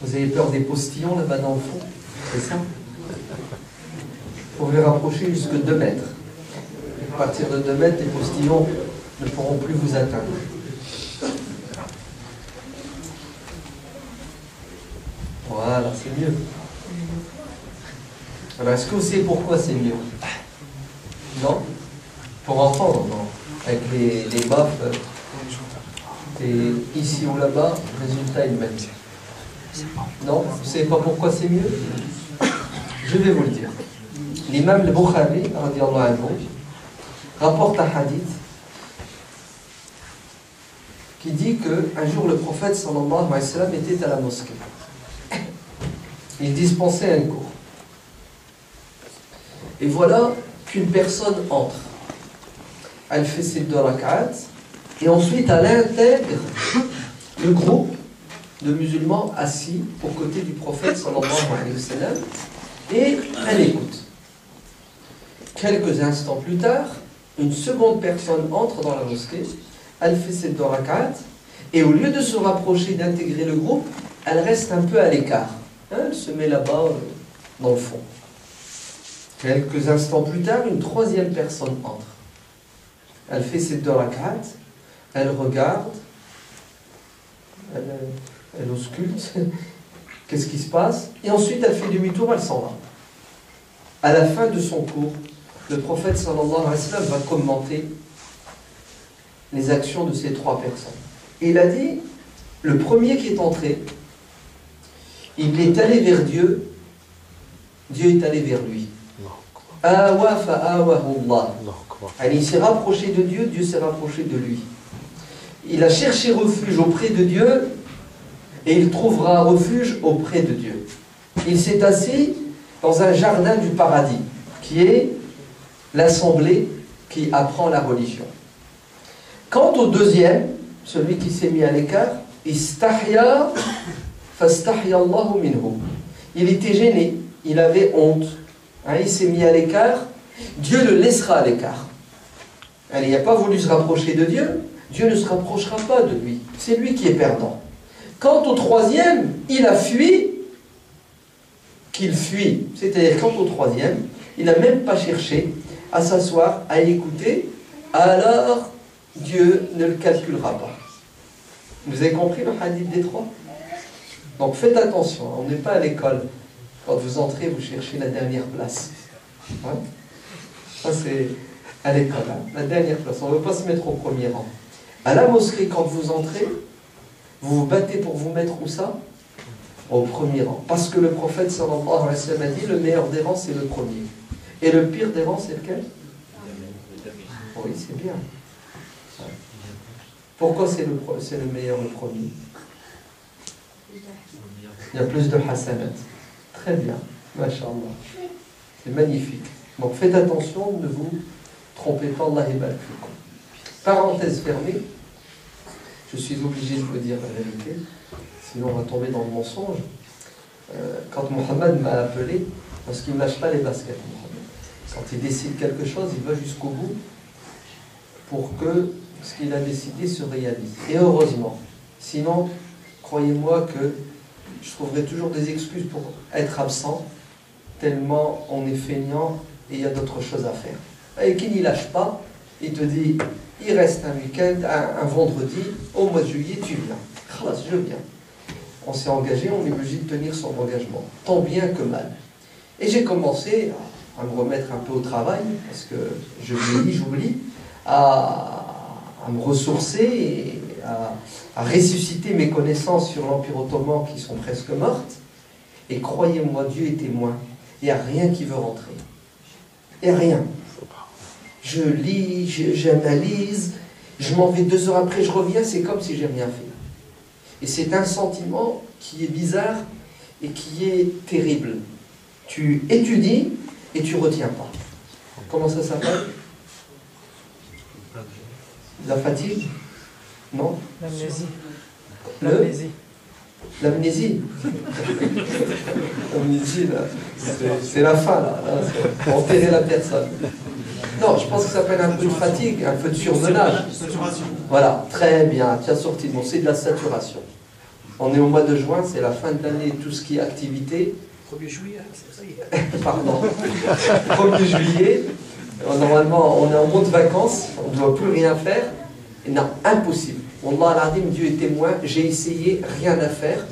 Vous avez peur des postillons là-bas dans le fond? C'est ça Faut les rapprocher jusque 2 mètres. À partir de 2 mètres, les postillons ne pourront plus vous atteindre. Voilà, c'est mieux. Alors, est-ce que vous savez pourquoi c'est mieux? Non? Pour entendre, non. Avec les, les baffes, t'es ici ou là-bas, résultat est le même. Non? Vous savez pas pourquoi c'est mieux? Je vais vous le dire. L'imam al-Bukhari, radiallahu anhu, rapporte un hadith qui dit qu'un jour le prophète sallallahu alayhi wa sallam était à la mosquée. Il dispensait un cours. Et voilà qu'une personne entre. Elle fait ses deux rak'at et ensuite elle intègre le groupe de musulmans assis aux côtés du prophète sallallahu alayhi wa sallam et elle écoute. Quelques instants plus tard, une seconde personne entre dans la mosquée, elle fait ses deux rak'at et au lieu de se rapprocher d'intégrer le groupe, elle reste un peu à l'écart. Hein, elle se met là-bas euh, dans le fond. Quelques instants plus tard, une troisième personne entre. Elle fait ses deux rak'at, elle regarde, elle, elle ausculte, qu'est-ce qui se passe, et ensuite elle fait demi-tour, elle s'en va. À la fin de son cours, le prophète sallallahu alayhi wa sallam va commenter les actions de ces trois personnes. Et il a dit, le premier qui est entré, il est allé vers Dieu, Dieu est allé vers lui. Il s'est rapproché de Dieu, Dieu s'est rapproché de lui. Il a cherché refuge auprès de Dieu et il trouvera refuge auprès de Dieu. Il s'est assis dans un jardin du paradis, qui est l'assemblée qui apprend la religion. Quant au deuxième, celui qui s'est mis à l'écart. Il était gêné, il avait honte, hein, il s'est mis à l'écart, Dieu le laissera à l'écart. Il n'a pas voulu se rapprocher de Dieu, Dieu ne se rapprochera pas de lui. C'est lui qui est perdant. Quant au troisième, il a fui, qu'il fuit. C'est-à-dire, quant au troisième, il n'a même pas cherché à s'asseoir, à écouter, alors Dieu ne le calculera pas. Vous avez compris le hadith des trois? Donc faites attention, on n'est pas à l'école. Quand vous entrez, vous cherchez la dernière place. Ça c'est à l'école, hein. la dernière place. On ne veut pas se mettre au premier rang. À la mosquée, quand vous entrez, vous vous battez pour vous mettre où ça? Au premier rang. Parce que le prophète sallallahu alayhi wa sallam a dit le meilleur des rangs, c'est le premier. Et le pire des rangs, c'est lequel Oui, c'est bien. Pourquoi c'est le, le meilleur, le premier Il y a plus de hasanat. Très bien. Masha'Allah. C'est magnifique. Donc faites attention, ne vous trompez pas, Allah Parenthèse fermée, je suis obligé de vous dire la vérité, sinon on va tomber dans le mensonge. Euh, quand Mohamed m'a appelé, parce qu'il ne lâche pas les baskets. Quand il décide quelque chose, il va jusqu'au bout pour que ce qu'il a décidé se réalise. Et heureusement. Sinon, croyez-moi que je trouverai toujours des excuses pour être absent, tellement on est feignant et il y a d'autres choses à faire. Et qui n'y lâche pas, il te dit, il reste un week-end, un, vendredi, au mois de juillet, tu viens. Je viens. On s'est engagé, on est obligé de tenir son engagement, tant bien que mal. Et j'ai commencé à, me remettre un peu au travail, parce que je vieillis, j'oublie, à, me ressourcer à ressusciter mes connaissances sur l'Empire ottoman qui sont presque mortes. Et croyez-moi, Dieu est témoin, il n'y a rien qui veut rentrer. Il n'y a rien je lis, j'analyse, je m'en vais deux heures après, je reviens, c'est comme si j'ai rien fait. Et c'est un sentiment qui est bizarre et qui est terrible. Tu étudies et tu retiens pas. Comment ça s'appelle? La fatigue? Non? L'amnésie. Le? L'amnésie. L'amnésie? L'amnésie, là, c'est- la fin, là. là, enterrer la personne. Non, je pense que ça s'appelle un peu de fatigue, un peu de surmenage. Voilà, très bien, tu as sorti le mot, c'est de la saturation. On est au mois de juin, c'est la fin de l'année, tout ce qui est activité. 1er juillet, c'est ça. Pardon. 1er juillet, euh, normalement, on est en mode vacances, on ne doit plus rien faire. Non, impossible. Wallah al-Adim, Dieu est témoin, j'ai essayé, rien à faire.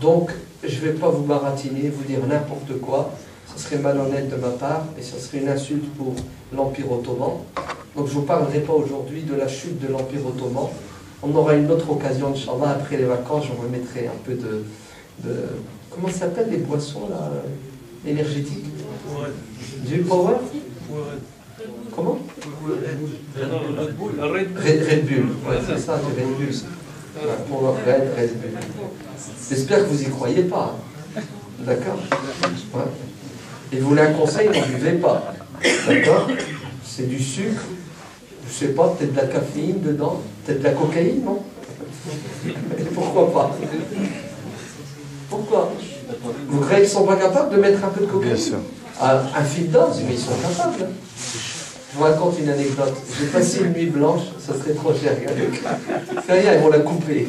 Donc, je ne vais pas vous baratiner, vous dire n'importe quoi. Ce serait malhonnête de ma part et ce serait une insulte pour l'Empire ottoman. Donc, je ne vous parlerai pas aujourd'hui de la chute de l'Empire ottoman. On aura une autre occasion, Inch'Allah, après les vacances, je remettrai un peu de comment ça s'appelle les boissons là énergétiques Du power Comment Red Bull, Red Bull. Ouais, c'est ça, du Red Bull. Power Red, Red Bull. J'espère que vous y croyez pas. hein. D'accord Ouais. Et vous voulez un conseil, n'en buvez pas. D'accord C'est du sucre, je sais pas, peut-être de la caféine dedans, peut-être de la cocaïne, non Pourquoi pas Pourquoi Vous croyez qu'ils sont pas capables de mettre un peu de cocaïne Bien sûr. Ah, Un fil d'os, mais ils sont capables. Je vous raconte une anecdote. J'ai passé une nuit blanche, ça serait trop cher. regardez. C'est rien, ils vont la couper.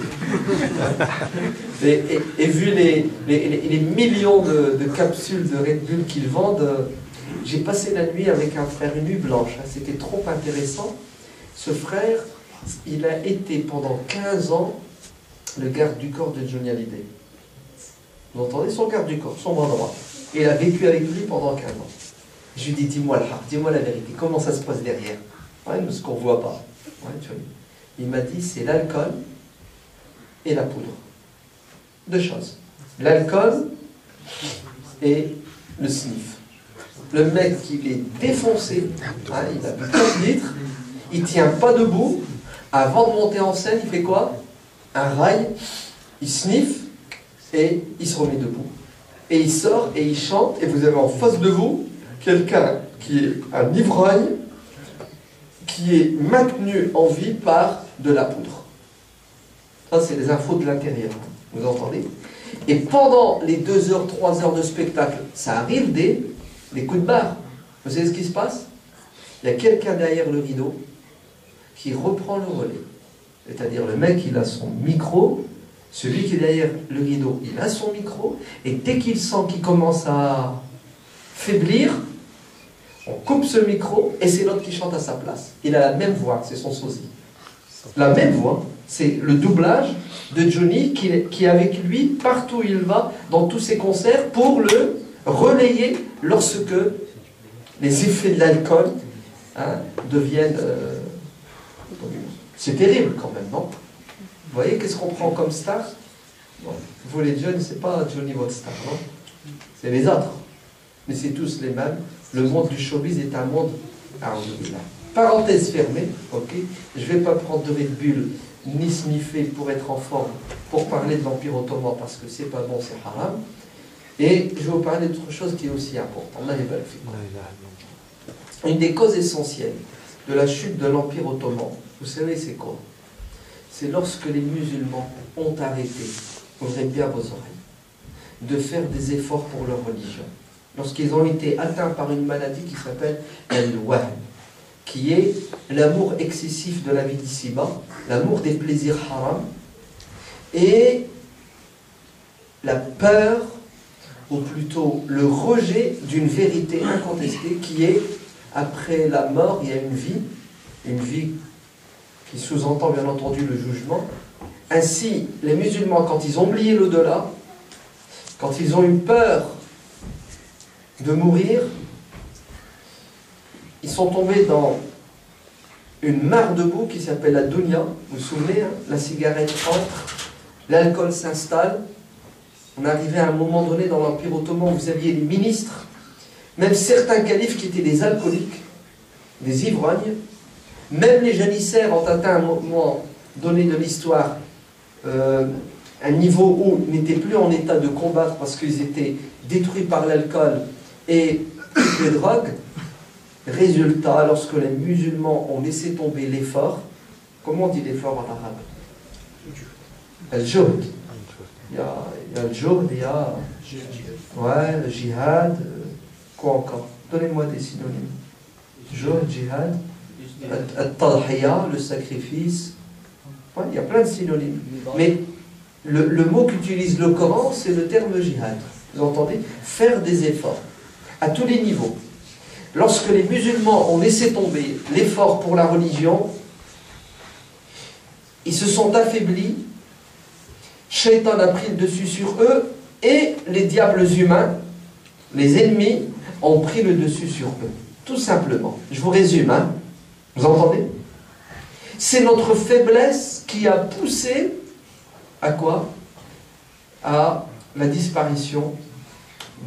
Et, et- et vu les, les- les- les millions de, de capsules de Red Bull qu'ils vendent, euh, j'ai passé la nuit avec un frère, une nuit blanche. hein. C'était trop intéressant. Ce frère, il a été pendant 15 ans le garde du corps de Johnny Hallyday. Vous entendez Son garde du corps, son bras droit. Et il a vécu avec lui pendant 15 ans. Je lui dis, dis-moi dis-moi la vérité, comment ça se passe derrière ce qu'on ne voit pas. Il m'a dit, c'est l'alcool et la poudre. Deux choses. L'alcool et le sniff. Le mec, il est défoncé, hein, il a bu 4 litres, il tient pas debout. Avant de monter en scène, il fait quoi Un rail, il sniffe et il se remet debout. Et il sort et il chante, et vous avez en face de vous quelqu'un qui est un ivrogne, qui est maintenu en vie par de la poudre. Ça, c'est les infos de l'intérieur. Vous entendez? Et pendant les 2 heures, 3 heures de spectacle, ça arrive des, des coups de barre. Vous savez ce qui se passe? Il y a quelqu'un derrière le rideau qui reprend le relais. C'est-à-dire le mec, il a son micro, celui qui est derrière le rideau, il a son micro, et dès qu'il sent qu'il commence à faiblir, on coupe ce micro et c'est l'autre qui chante à sa place. Il a la même voix, c'est son sosie. La même voix, c'est le doublage de Johnny qui, est avec lui partout où il va, dans tous ses concerts, pour le relayer lorsque les effets de l'alcool hein, deviennent... euh, c'est terrible quand même, non? Vous voyez, qu'est-ce qu'on prend comme star? Bon, Vous les jeunes, c'est pas Johnny votre star, non? C'est les autres. Mais c'est tous les mêmes. Le monde du showbiz est un monde. Alhamdoulilah. Parenthèse fermée, ok? Je ne vais pas prendre de Red Bull ni sniffer pour être en forme, pour parler de l'Empire Ottoman parce que c'est pas bon, c'est haram. Et je vais vous parler d'autre chose qui est aussi importante. Une des causes essentielles de la chute de l'Empire Ottoman, vous savez, c'est quoi? C'est lorsque les musulmans ont arrêté, ouvrez bien vos oreilles, de faire des efforts pour leur religion. Lorsqu'ils ont été atteints par une maladie qui s'appelle Al-Wahm, qui est l'amour excessif de la vie d'ici-bas, l'amour des plaisirs haram, et la peur, ou plutôt le rejet d'une vérité incontestée qui est, après la mort, il y a une vie, une vie qui sous-entend bien entendu le jugement. Ainsi, les musulmans, quand ils ont oublié l'au-delà, quand ils ont eu peur de mourir, ils sont tombés dans une mare de boue qui s'appelle la dunya. Vous vous souvenez, hein la cigarette entre, l'alcool s'installe. On arrivait à un moment donné dans l'Empire ottoman où vous aviez les ministres, même certains califes qui étaient des alcooliques, des ivrognes. Même les janissaires ont atteint un moment donné de l'histoire euh, un niveau où ils n'étaient plus en état de combattre parce qu'ils étaient détruits par l'alcool et les drogues. Résultat, lorsque les musulmans ont laissé tomber l'effort, comment on dit l'effort en arabe? El-Juhd. Il y a, il y a le Juhd, il y a ouais, le jihad, euh, quoi encore? Donnez-moi des synonymes. Juhd, jihad, Al-Tadhiya, le sacrifice. Il y a plein de synonymes. Mais le, le mot qu'utilise le Coran, c'est le terme jihad. Vous entendez? Faire des efforts, à tous les niveaux. Lorsque les musulmans ont laissé tomber l'effort pour la religion, ils se sont affaiblis, Shaitan a pris le dessus sur eux, et les diables humains, les ennemis, ont pris le dessus sur eux. Tout simplement. Je vous résume, hein Vous entendez? C'est notre faiblesse qui a poussé à quoi? À la disparition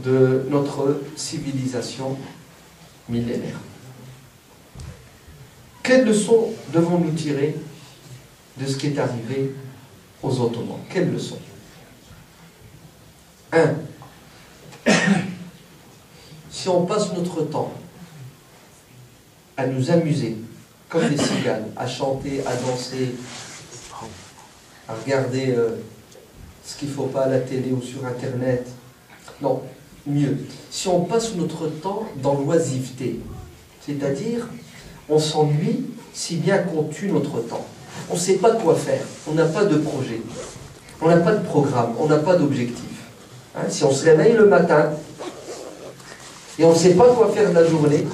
de notre civilisation millénaire. Quelles leçons devons-nous tirer de ce qui est arrivé aux Ottomans? Quelles leçons? Un, si on passe notre temps à nous amuser comme des ciganes, à chanter, à danser, à regarder euh, ce qu'il ne faut pas à la télé ou sur Internet, non, mieux. Si on passe notre temps dans l'oisiveté, c'est-à-dire on s'ennuie si bien qu'on tue notre temps. On ne sait pas quoi faire, on n'a pas de projet, on n'a pas de programme, on n'a pas d'objectif. Hein, si on se réveille le matin et on ne sait pas quoi faire de la journée,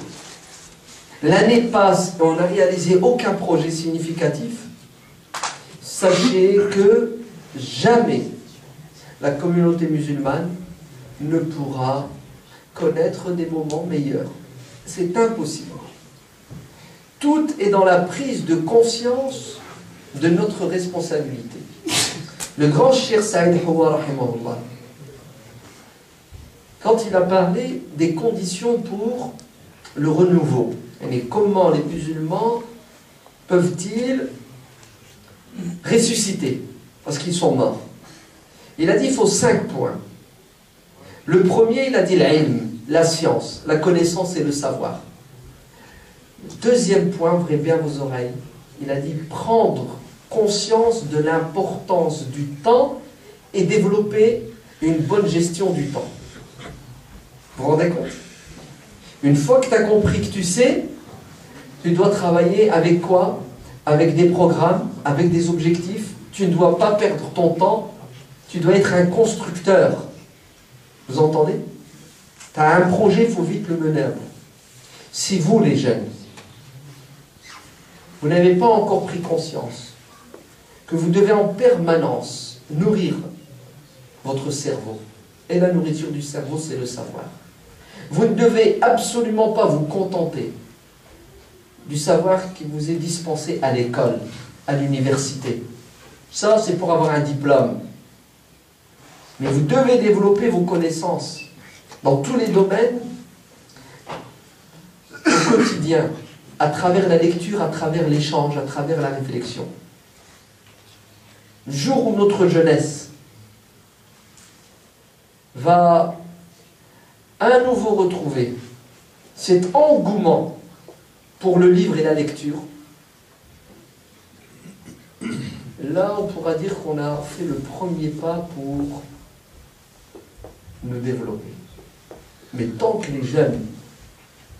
l'année passe et on n'a réalisé aucun projet significatif, sachez que jamais la communauté musulmane ne pourra connaître des moments meilleurs. C'est impossible. Tout est dans la prise de conscience de notre responsabilité. Le grand Shir Saïd Hawa, quand il a parlé des conditions pour le renouveau, et comment les musulmans peuvent-ils ressusciter parce qu'ils sont morts? Il a dit il faut cinq points. Le premier, il a dit la science, la connaissance et le savoir. Deuxième point, ouvrez bien vos oreilles. Il a dit prendre conscience de l'importance du temps et développer une bonne gestion du temps. Vous vous rendez compte? Une fois que tu as compris que tu sais, tu dois travailler avec quoi? Avec des programmes, avec des objectifs. Tu ne dois pas perdre ton temps. Tu dois être un constructeur. Vous entendez? Tu as un projet, il faut vite le mener. Si vous, les jeunes, vous n'avez pas encore pris conscience que vous devez en permanence nourrir votre cerveau, et la nourriture du cerveau, c'est le savoir. Vous ne devez absolument pas vous contenter du savoir qui vous est dispensé à l'école, à l'université. Ça, c'est pour avoir un diplôme. Mais vous devez développer vos connaissances dans tous les domaines au quotidien, à travers la lecture, à travers l'échange, à travers la réflexion. Le jour où notre jeunesse va à nouveau retrouver cet engouement pour le livre et la lecture, là on pourra dire qu'on a fait le premier pas pour nous développer. Mais tant que les jeunes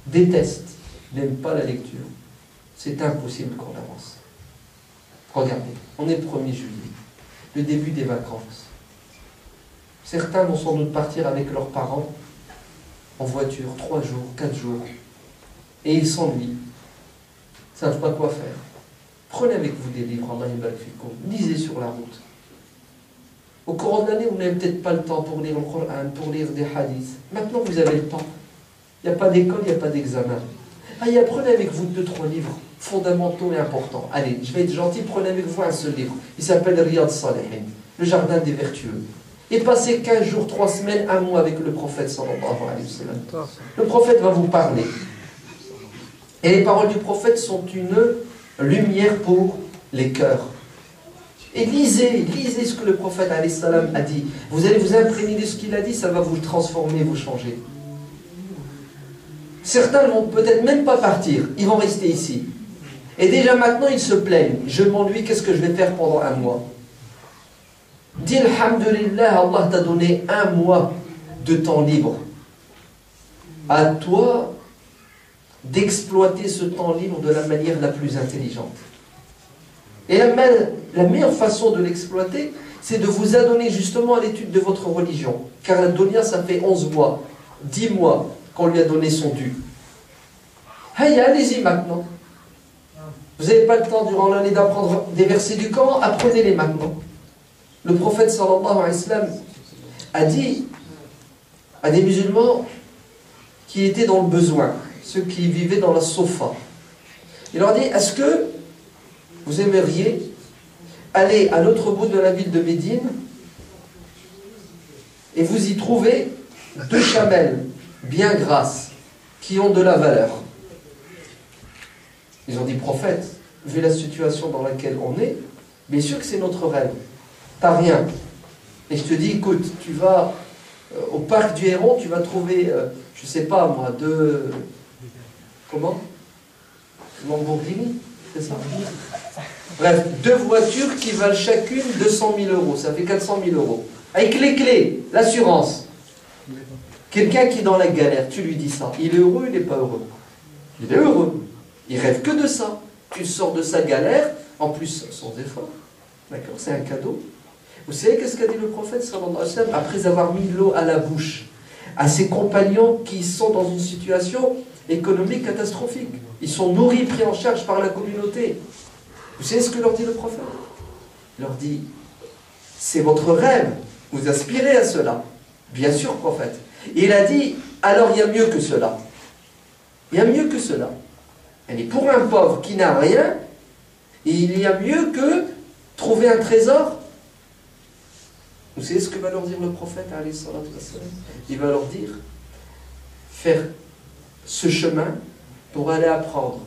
détestent, n'aiment pas la lecture, c'est impossible qu'on avance. Regardez, on est le 1er juillet, le début des vacances. Certains vont sans doute partir avec leurs parents en voiture, trois jours, quatre jours, et ils s'ennuient, ne savent pas quoi faire. Prenez avec vous des livres en lisez sur la route. Au cours de l'année, vous n'avez peut-être pas le temps pour lire le Coran, pour lire des hadiths. Maintenant, vous avez le temps. Il n'y a pas d'école, il n'y a pas d'examen. Allez, prenez avec vous deux, trois livres fondamentaux et importants. Allez, je vais être gentil, prenez avec vous un seul livre. Il s'appelle Riyad Salihin, le jardin des vertueux. Et passez 15 jours, 3 semaines, un mois avec le prophète sallallahu alayhi wa sallam. Le prophète va vous parler. Et les paroles du prophète sont une lumière pour les cœurs. Et lisez, lisez ce que le prophète a dit. Vous allez vous imprégner de ce qu'il a dit, ça va vous transformer, vous changer. Certains ne vont peut-être même pas partir, ils vont rester ici. Et déjà maintenant, ils se plaignent. Je m'ennuie, qu'est-ce que je vais faire pendant un mois? Dis Alhamdulillah, Allah t'a donné un mois de temps libre. À toi d'exploiter ce temps libre de la manière la plus intelligente. Et la, meilleure façon de l'exploiter, c'est de vous adonner justement à l'étude de votre religion. Car la dunya, ça fait 11 mois, 10 mois qu'on lui a donné son dû. Hey, allez-y maintenant. Vous n'avez pas le temps durant l'année d'apprendre des versets du Coran, apprenez-les maintenant. Le prophète sallallahu alayhi wa sallam a dit à des musulmans qui étaient dans le besoin, ceux qui vivaient dans la sofa, il leur dit, est-ce que vous aimeriez aller à l'autre bout de la ville de Médine et vous y trouvez deux chamelles bien grasses qui ont de la valeur? Ils ont dit, prophète, vu la situation dans laquelle on est, bien sûr que c'est notre rêve. T'as rien. Et je te dis, écoute, tu vas euh, au parc du Héron, tu vas trouver, euh, je sais pas moi, deux. Comment? Lamborghini C'est ça? Bref, deux voitures qui valent chacune 200 000 euros. Ça fait 400 000 euros. Avec les clés, l'assurance. Quelqu'un qui est dans la galère, tu lui dis ça. Il est heureux, il n'est pas heureux? Il est heureux. Il rêve que de ça. Tu sors de sa galère, en plus sans effort. D'accord C'est un cadeau. Vous savez qu'est-ce qu'a dit le prophète sallallahu alayhi wa sallam après avoir mis l'eau à la bouche à ses compagnons qui sont dans une situation économique catastrophique? Ils sont nourris, pris en charge par la communauté. Vous savez ce que leur dit le prophète? Il leur dit c'est votre rêve, vous aspirez à cela. Bien sûr, prophète. Et il a dit alors il y a mieux que cela. Il y a mieux que cela. Et pour un pauvre qui n'a rien, il y a mieux que trouver un trésor. Vous savez ce que va leur dire le prophète Il va leur dire faire ce chemin pour aller apprendre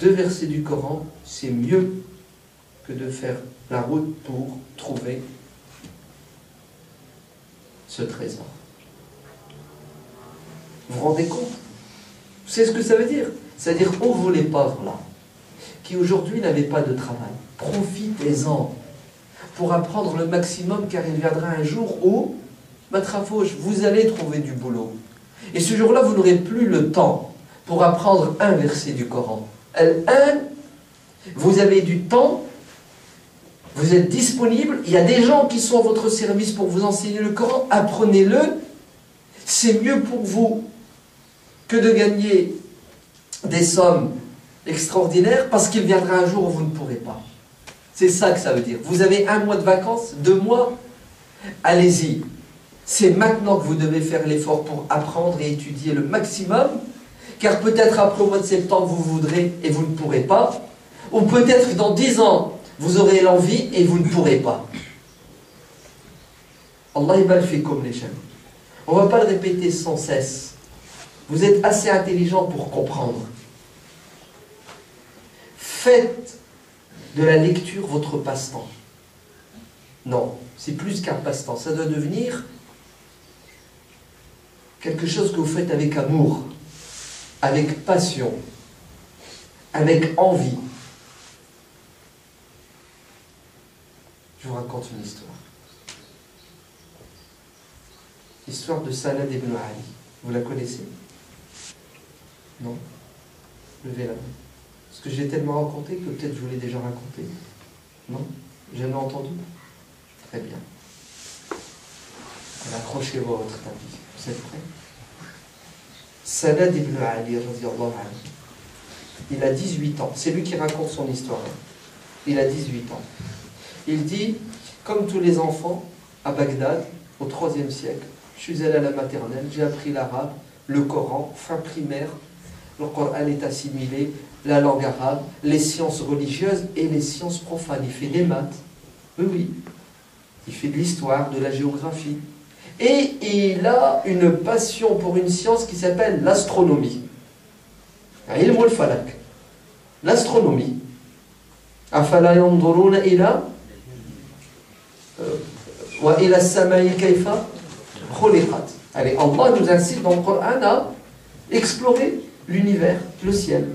deux versets du Coran, c'est mieux que de faire la route pour trouver ce trésor. Vous vous rendez compte? Vous savez ce que ça veut dire? C'est-à-dire, pour vous les pauvres là, qui aujourd'hui n'avaient pas de travail, profitez-en pour apprendre le maximum, car il viendra un jour où, matrafouche, vous allez trouver du boulot. Et ce jour-là, vous n'aurez plus le temps pour apprendre un verset du Coran. Un, vous avez du temps, vous êtes disponible, il y a des gens qui sont à votre service pour vous enseigner le Coran, apprenez-le, c'est mieux pour vous que de gagner des sommes extraordinaires parce qu'il viendra un jour où vous ne pourrez pas. C'est ça que ça veut dire. Vous avez un mois de vacances, deux mois, allez-y. C'est maintenant que vous devez faire l'effort pour apprendre et étudier le maximum, car peut-être après au mois de septembre, vous voudrez et vous ne pourrez pas, ou peut-être dans dix ans, vous aurez l'envie et vous ne pourrez pas. Allah fait comme les chaînes. On ne va pas le répéter sans cesse. Vous êtes assez intelligent pour comprendre. Faites de la lecture votre passe-temps. Non, c'est plus qu'un passe-temps. Ça doit devenir quelque chose que vous faites avec amour, avec passion, avec envie. Je vous raconte une histoire. L'histoire de Salah ibn Ali. Vous la connaissez? Non? Levez la main. Ce que j'ai tellement raconté que peut-être je vous l'ai déjà raconté. Non? Jamais entendu? Très bien. Accrochez-vous à votre tapis. Vous êtes prêts? Salad ibn Ali, il a 18 ans. C'est lui qui raconte son histoire. Il a 18 ans. Il dit, comme tous les enfants, à Bagdad, au 3e siècle, je suis allé à la maternelle, j'ai appris l'arabe, le Coran, fin primaire, le Coran est assimilé, la langue arabe, les sciences religieuses et les sciences profanes. Il fait des maths. Oui, oui. Il fait de l'histoire, de la géographie. Et il a une passion pour une science qui s'appelle l'astronomie. L'astronomie. Allez, Allah nous incite dans le Coran à explorer l'univers, le ciel.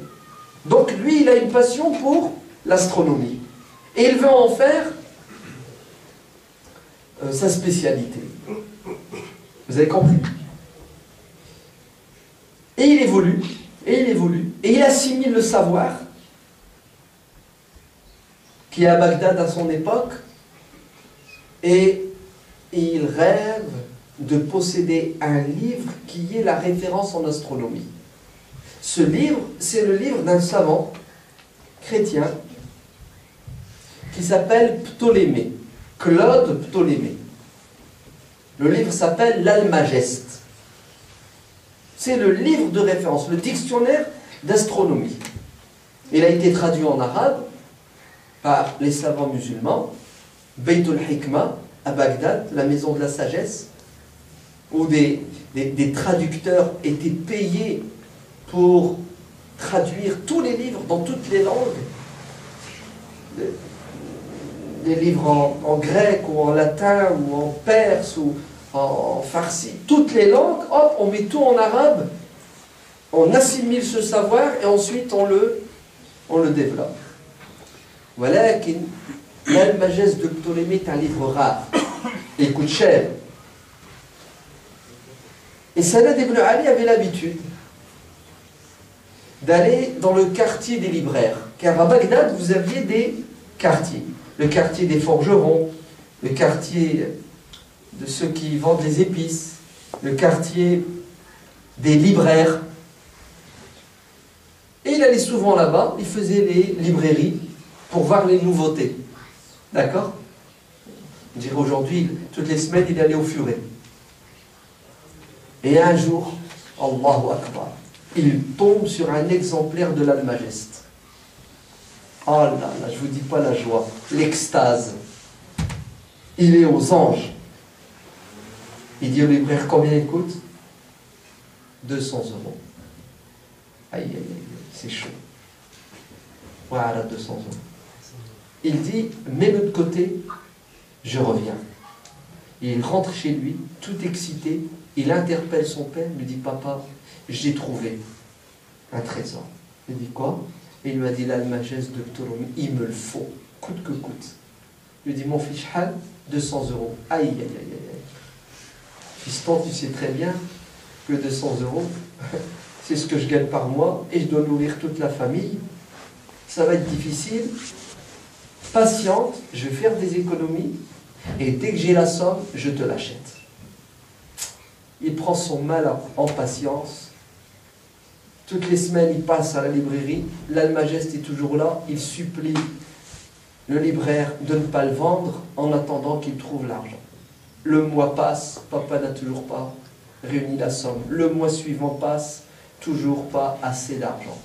Donc lui, il a une passion pour l'astronomie. Et il veut en faire euh, sa spécialité. Vous avez compris Et il évolue, et il évolue, et il assimile le savoir qui est à Bagdad à son époque, et il rêve de posséder un livre qui est la référence en astronomie. Ce livre, c'est le livre d'un savant chrétien qui s'appelle Ptolémée, Claude Ptolémée. Le livre s'appelle L'Almageste. C'est le livre de référence, le dictionnaire d'astronomie. Il a été traduit en arabe par les savants musulmans, Beitul Hikma à Bagdad, la maison de la sagesse, où des, des, traducteurs étaient payés pour traduire tous les livres dans toutes les langues, des livres en, grec ou en latin ou en perse ou en, farsi, toutes les langues, hop, on met tout en arabe, on assimile ce savoir et ensuite on le, on le développe. Voilà l'Almagès de Ptolémée est un livre rare et coûte cher. Et Salah ibn Ali avait l'habitude d'aller dans le quartier des libraires. Car à Bagdad, vous aviez des quartiers. Le quartier des forgerons, le quartier de ceux qui vendent les épices, le quartier des libraires. Et il allait souvent là-bas, il faisait les librairies pour voir les nouveautés. D'accord? On dirait aujourd'hui, toutes les semaines, il allait au furet. Et un jour, Allahu Akbar, il tombe sur un exemplaire de l'Almageste. Oh là là, je vous dis pas la joie, l'extase. Il est aux anges. Il dit au libraire combien il coûte? 200 euros. Aïe, aïe, aïe, c'est chaud. Voilà, 200 euros. Il dit, mets-le de côté, je reviens. il rentre chez lui, tout excité, il interpelle son père, lui dit, papa, j'ai trouvé un trésor. Il dit quoi? Il lui a dit, l'almagès de Ptolemy, il me le faut, coûte que coûte. Il lui dit, mon fils 200 euros. Aïe, aïe, aïe, aïe. Fiston, tu sais très bien que 200 euros, c'est ce que je gagne par mois et je dois nourrir toute la famille. Ça va être difficile patiente, je vais faire des économies, et dès que j'ai la somme, je te l'achète. Il prend son mal en patience. Toutes les semaines, il passe à la librairie. L'Almageste est toujours là. Il supplie le libraire de ne pas le vendre en attendant qu'il trouve l'argent. Le mois passe, papa n'a toujours pas réuni la somme. Le mois suivant passe, toujours pas assez d'argent.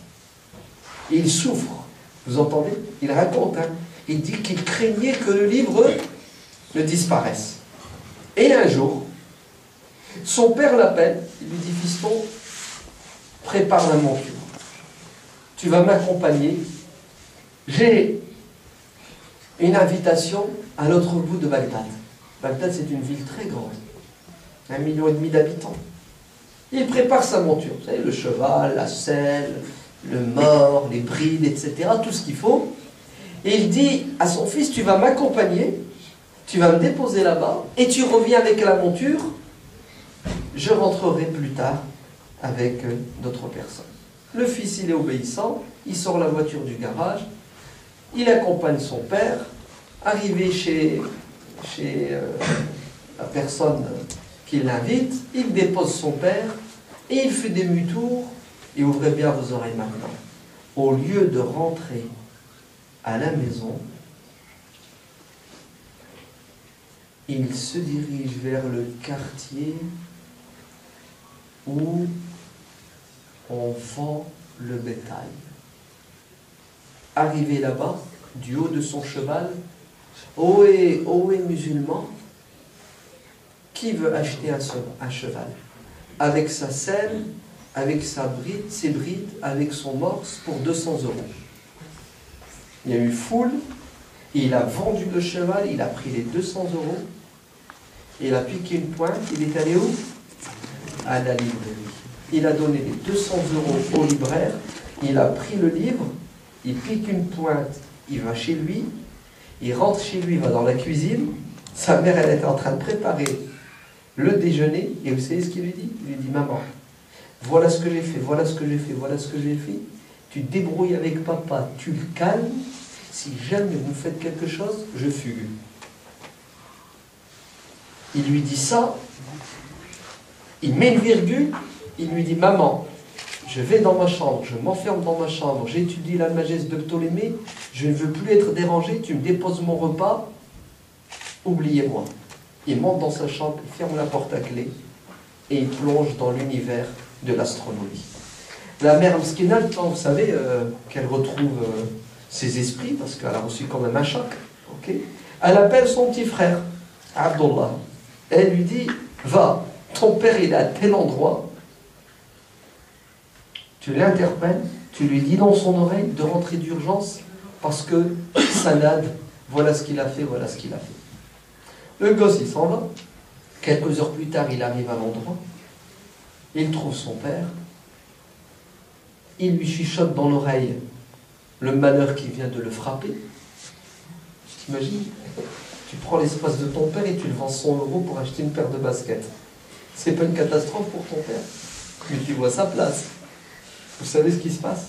Il souffre. Vous entendez? Il raconte. Hein il dit qu'il craignait que le livre ne disparaisse. Et un jour, son père l'appelle, il lui dit Fiston, prépare la monture. Tu vas m'accompagner. J'ai une invitation à l'autre bout de Bagdad. Bagdad, c'est une ville très grande, un million et demi d'habitants. Il prépare sa monture, vous savez, le cheval, la selle, le mort, les brides, etc., tout ce qu'il faut. Et il dit à son fils, tu vas m'accompagner, tu vas me déposer là-bas, et tu reviens avec la monture, je rentrerai plus tard avec euh, d'autres personnes. Le fils, il est obéissant, il sort la voiture du garage, il accompagne son père, arrivé chez, chez euh, la personne qui l'invite, il dépose son père, et il fait des mutours, et ouvrez bien vos oreilles maintenant. Au lieu de rentrer à la maison, il se dirige vers le quartier où on vend le bétail. Arrivé là-bas, du haut de son cheval, ohé, ohé musulman, qui veut acheter un, cheval? Avec sa selle, avec sa bride, ses brides, avec son morse pour 200 euros. Il y a eu foule, il a vendu le cheval, il a pris les 200 euros, il a piqué une pointe, il est allé où? À la librairie. Il a donné les 200 euros au libraire, il a pris le livre, il pique une pointe, il va chez lui, il rentre chez lui, il va dans la cuisine, sa mère, elle était en train de préparer le déjeuner, et vous savez ce qu'il lui dit? Il lui dit, maman, voilà ce que j'ai fait, voilà ce que j'ai fait, voilà ce que j'ai fait, tu débrouilles avec papa, tu le calmes, si jamais vous faites quelque chose, je fugue. Il lui dit ça, il met une virgule, il lui dit Maman, je vais dans ma chambre, je m'enferme dans ma chambre, j'étudie la magesse de Ptolémée, je ne veux plus être dérangé, tu me déposes mon repas, oubliez-moi. Il monte dans sa chambre, il ferme la porte à clé et il plonge dans l'univers de l'astronomie. La mère Mskina, vous savez euh, qu'elle retrouve euh, ses esprits, parce qu'elle a reçu quand même un choc, elle appelle son petit frère, Abdullah, elle lui dit Va, ton père est à tel endroit, tu l'interpelles, tu lui dis dans son oreille de rentrer d'urgence, parce que Sanad, voilà ce qu'il a fait, voilà ce qu'il a fait. Le gosse il s'en va, quelques heures plus tard il arrive à l'endroit, il trouve son père, il lui chuchote dans l'oreille le malheur qui vient de le frapper. T'imagines? Tu prends l'espace de ton père et tu le vends 100 euros pour acheter une paire de baskets. C'est pas une catastrophe pour ton père, mais tu vois sa place. Vous savez ce qui se passe?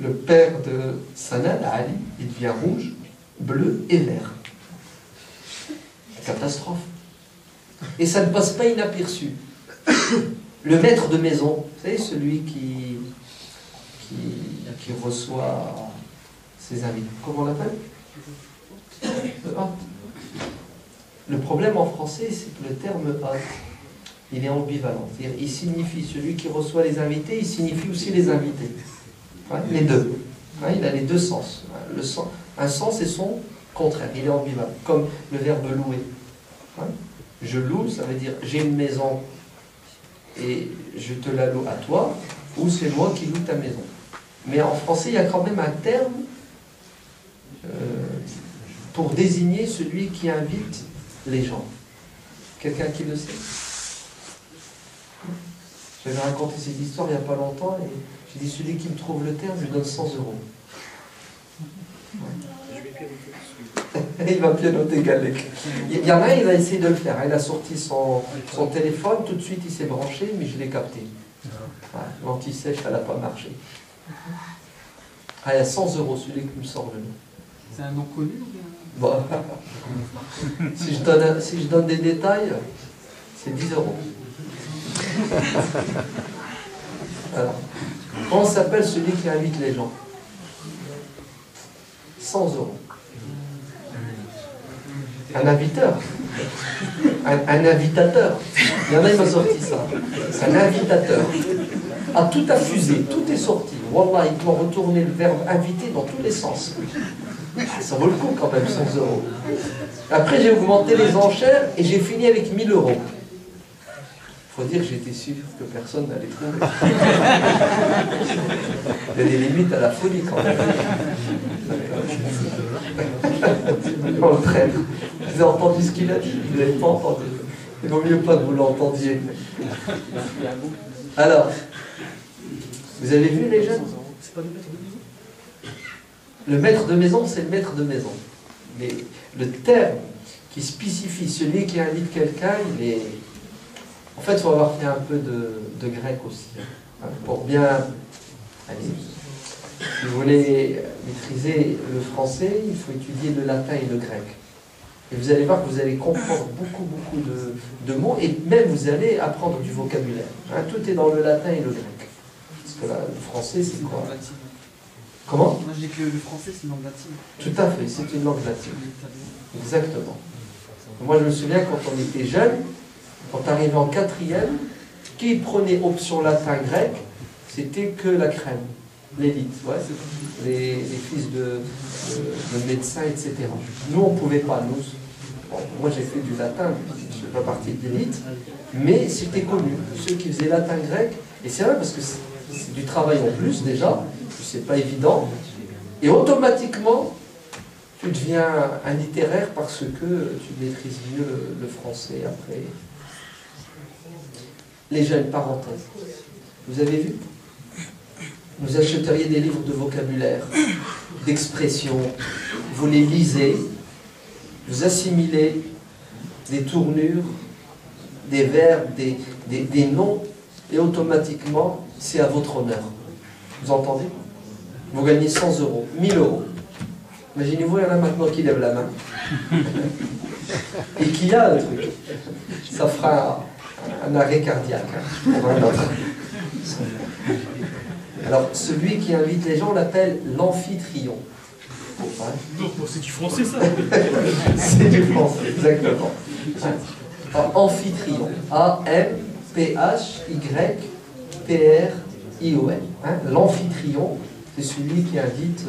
Le père de Sanad, Ali, il devient rouge, bleu et vert. Catastrophe. Et ça ne passe pas inaperçu. Le maître de maison, vous savez, celui qui, reçoit ses invités, comment on l'appelle? Le problème en français, c'est que le terme il est ambivalent. il signifie celui qui reçoit les invités, il signifie aussi les invités. les deux. il a les deux sens. Le sens. Un sens et son contraire. Il est ambivalent. Comme le verbe louer. Je loue, ça veut dire j'ai une maison et je te la loue à toi, ou c'est moi qui loue ta maison. Mais en français, il y a quand même un terme euh, pour désigner celui qui invite les gens. Quelqu'un qui le sait? J'avais raconté cette histoire il n'y a pas longtemps et j'ai dit celui qui me trouve le terme, je lui donne 100 euros. il va pianoter Galec. Il y en a, il va essayer de le faire. Il a sorti son, son téléphone, tout de suite il s'est branché, mais je l'ai capté. L'anti-sèche, ça n'a pas marché. Ah, il y a 100 euros, celui qui me sort le nom. C'est un nom connu bon. si, je donne, si je donne des détails, c'est 10 euros. Alors, comment s'appelle celui qui invite les gens? 100 euros. Un inviteur. Un, invitateur. Il y en a, il m'a sorti ça. Un invitateur. A tout a fusé, tout est sorti. Wallah, il doit retourner le verbe inviter dans tous les sens. Ça vaut le coup quand même, 100 euros. Après, j'ai augmenté les enchères et j'ai fini avec 1000 euros. Faut dire que j'étais sûr que personne n'allait trouver. Il y a des limites à la folie quand même. Vous avez entendu ce qu'il a dit? Vous n'avez pas entendu. Il vaut mieux pas que vous l'entendiez. Alors, vous avez vu les jeunes? Le maître de maison, c'est le maître de maison. Mais le terme qui spécifie celui qui invite quelqu'un, il est. En fait, il faut avoir fait un peu de, grec aussi. Hein, pour bien. si vous voulez maîtriser le français, il faut étudier le latin et le grec. Et vous allez voir que vous allez comprendre beaucoup, beaucoup de, mots, et même vous allez apprendre du vocabulaire. Hein, tout est dans le latin et le grec. Parce que là, le français, c'est quoi? Comment? Moi, je dis que le français, c'est une langue latine. Tout à fait, c'est une langue latine. Exactement. Moi, je me souviens quand on était jeune, quand on arrivait en quatrième, qui prenait option latin-grec, c'était que la crème, l'élite, les, fils de, de, médecins, etc. Nous, on ne pouvait pas. Nous, moi, j'ai fait du latin, je ne fais pas partie de l'élite, mais c'était connu. Ceux qui faisaient latin-grec, et c'est vrai parce que c'est du travail en plus déjà, c'est pas évident, et automatiquement, tu deviens un littéraire parce que tu maîtrises mieux le français après. Les jeunes parenthèses. Vous avez vu? Vous achèteriez des livres de vocabulaire, d'expression, vous les lisez, vous assimilez des tournures, des verbes, des, noms, et automatiquement, c'est à votre honneur. Vous entendez? Vous gagnez 100 euros, 1000 euros. Imaginez-vous, il y en a maintenant qui lève la main. Et qui a le truc. Ça fera un, arrêt cardiaque hein, pour un autre. Alors, celui qui invite les gens, l'appelle l'amphitryon. Non, c'est du français ça. C'est du français, exactement. Alors, amphitryon. A-M-P-H-Y-T-R-I-O-N. Hein, L'amphitryon, c'est celui qui invite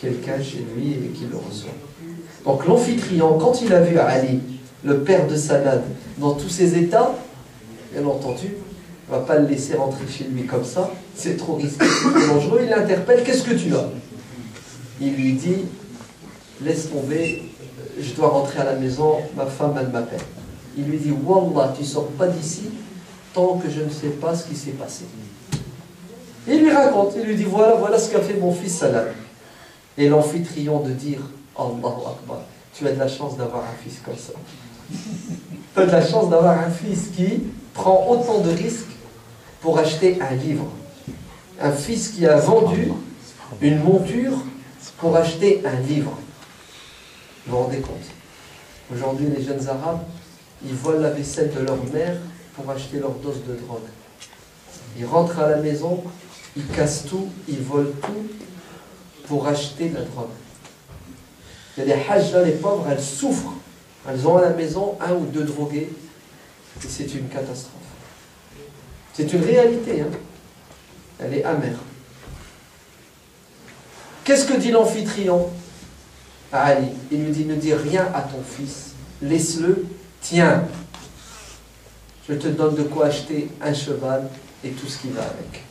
quelqu'un chez lui et qui le reçoit. Donc l'amphitryon, quand il a vu Ali, le père de Sanad, dans tous ses états, bien entendu, il ne va pas le laisser rentrer chez lui comme ça, c'est trop risqué, c'est trop dangereux, il l'interpelle, qu'est-ce que tu as? Il lui dit, laisse tomber, je dois rentrer à la maison, ma femme, elle m'appelle. Il lui dit, Wallah, tu sors pas d'ici tant que je ne sais pas ce qui s'est passé. il lui raconte, il lui dit, voilà, voilà ce qu'a fait mon fils Sanad. Et l'amphitryon de dire Allahu Akbar, tu as de la chance d'avoir un fils comme ça. Tu as de la chance d'avoir un fils qui prend autant de risques pour acheter un livre. Un fils qui a vendu une monture pour acheter un livre. Vous vous rendez compte? Aujourd'hui, les jeunes Arabes, ils volent la vaisselle de leur mère pour acheter leur dose de drogue. Ils rentrent à la maison, ils cassent tout, ils volent tout pour acheter la drogue. Il y a des hajj là, les pauvres, elles souffrent. Elles ont à la maison un ou deux drogués. Et c'est une catastrophe. C'est une réalité. Hein. Elle est amère. Qu'est-ce que dit l'amphitryon? À Ali Il lui dit Ne dis rien à ton fils. Laisse-le. Tiens. Je te donne de quoi acheter un cheval et tout ce qui va avec.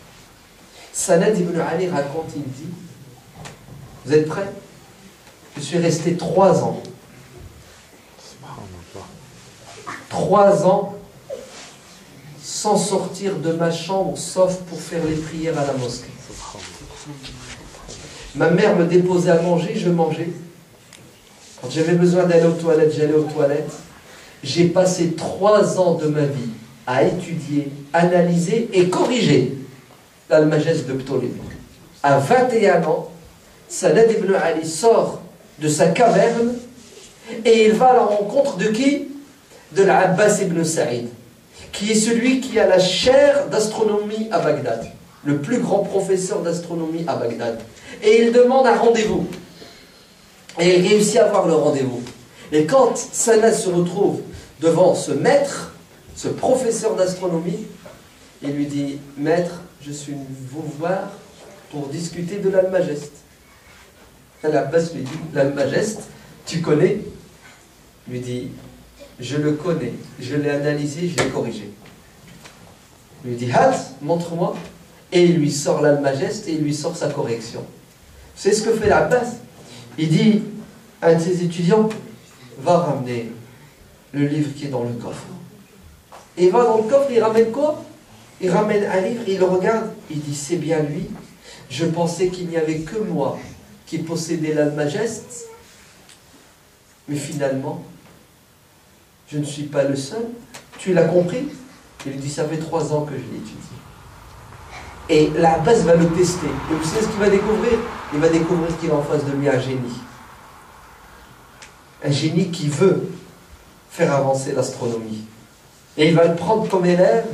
Sanad ibn Ali raconte, il dit vous êtes prêts? Je suis resté trois ans. Trois ans sans sortir de ma chambre, sauf pour faire les prières à la mosquée. Ma mère me déposait à manger, je mangeais. Quand j'avais besoin d'aller aux toilettes, j'allais aux toilettes. J'ai passé trois ans de ma vie à étudier, analyser et corriger l'Almagès de Ptolémée. À 21 ans, Sanad ibn Ali sort de sa caverne et il va à la rencontre de qui? De l'Abbas ibn Saïd, qui est celui qui a la chaire d'astronomie à Bagdad, le plus grand professeur d'astronomie à Bagdad. Et il demande un rendez-vous. Et il réussit à avoir le rendez-vous. Et quand Sanad se retrouve devant ce maître, ce professeur d'astronomie, il lui dit Maître, je suis venu vous voir pour discuter de l'Almageste. Al-Abbas lui dit, l'Almageste, tu connais? Lui dit, je le connais, je l'ai analysé, je l'ai corrigé. lui dit, Hat, montre-moi. Et il lui sort l'Almageste et il lui sort sa correction. C'est ce que fait l'Abbas. Il dit à un de ses étudiants, va ramener le livre qui est dans le coffre. Et il va dans le coffre, il ramène quoi? Il ramène un livre, il le regarde, il dit, c'est bien lui. Je pensais qu'il n'y avait que moi qui possédait l'Almageste, mais finalement, je ne suis pas le seul. Tu l'as compris? Il lui dit, ça fait trois ans que je l'ai étudié. Et la base va le tester. Et vous savez ce qu'il va découvrir? Il va découvrir qu'il a en face de lui un génie. Un génie qui veut faire avancer l'astronomie. Et il va le prendre comme élève.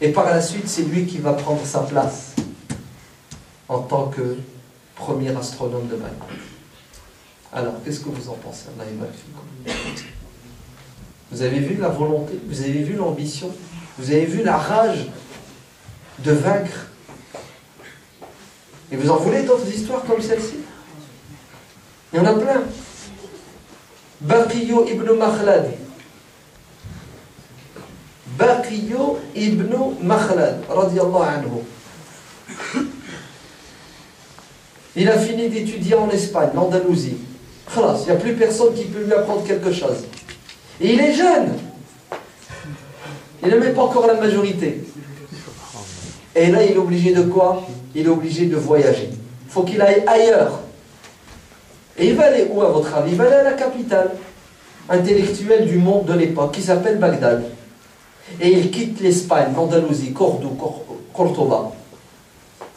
Et par la suite, c'est lui qui va prendre sa place en tant que premier astronome de Bagdad. Alors, qu'est-ce que vous en pensez Vous avez vu la volonté, vous avez vu l'ambition, vous avez vu la rage de vaincre. Et vous en voulez d'autres histoires comme celle-ci? Il y en a plein. Baqiyo ibn Makhlad. Baqiyo ibn Makhlad, radiallahu anhu. Il a fini d'étudier en Espagne, l'Andalousie. Il n'y a plus personne qui peut lui apprendre quelque chose. Et il est jeune. Il n'a même pas encore la majorité. Et là, il est obligé de quoi? Il est obligé de voyager. Il faut qu'il aille ailleurs. Et il va aller où, à votre avis? Il va aller à la capitale intellectuelle du monde de l'époque, qui s'appelle Bagdad. Et il quitte l'Espagne, l'Andalousie, Cordoue, Cordoba.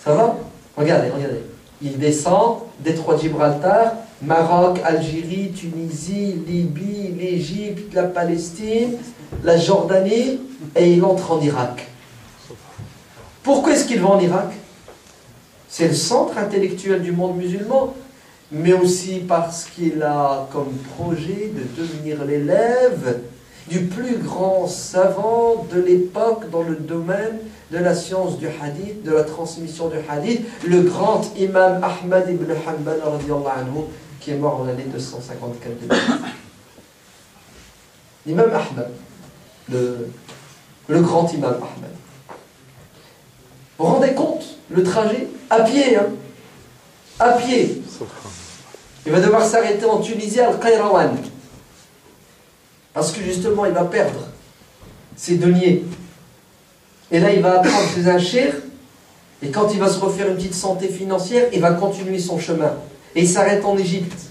Ça va? Regardez, regardez. Il descend, détroit de Gibraltar, Maroc, Algérie, Tunisie, Libye, l'Égypte, la Palestine, la Jordanie, et il entre en Irak. Pourquoi est-ce qu'il va en Irak? C'est le centre intellectuel du monde musulman, mais aussi parce qu'il a comme projet de devenir l'élève du plus grand savant de l'époque dans le domaine de la science du hadith, de la transmission du hadith, le grand imam Ahmad ibn Hanbal qui est mort en l'année 254 de L'imam Ahmad, le, le grand imam Ahmad. Vous vous rendez compte le trajet À pied, hein À pied. Il va devoir s'arrêter en Tunisie à Al-Qayrawan. Parce que justement, il va perdre ses deniers. Et là, il va apprendre un cher. Et quand il va se refaire une petite santé financière, il va continuer son chemin. Et il s'arrête en Égypte.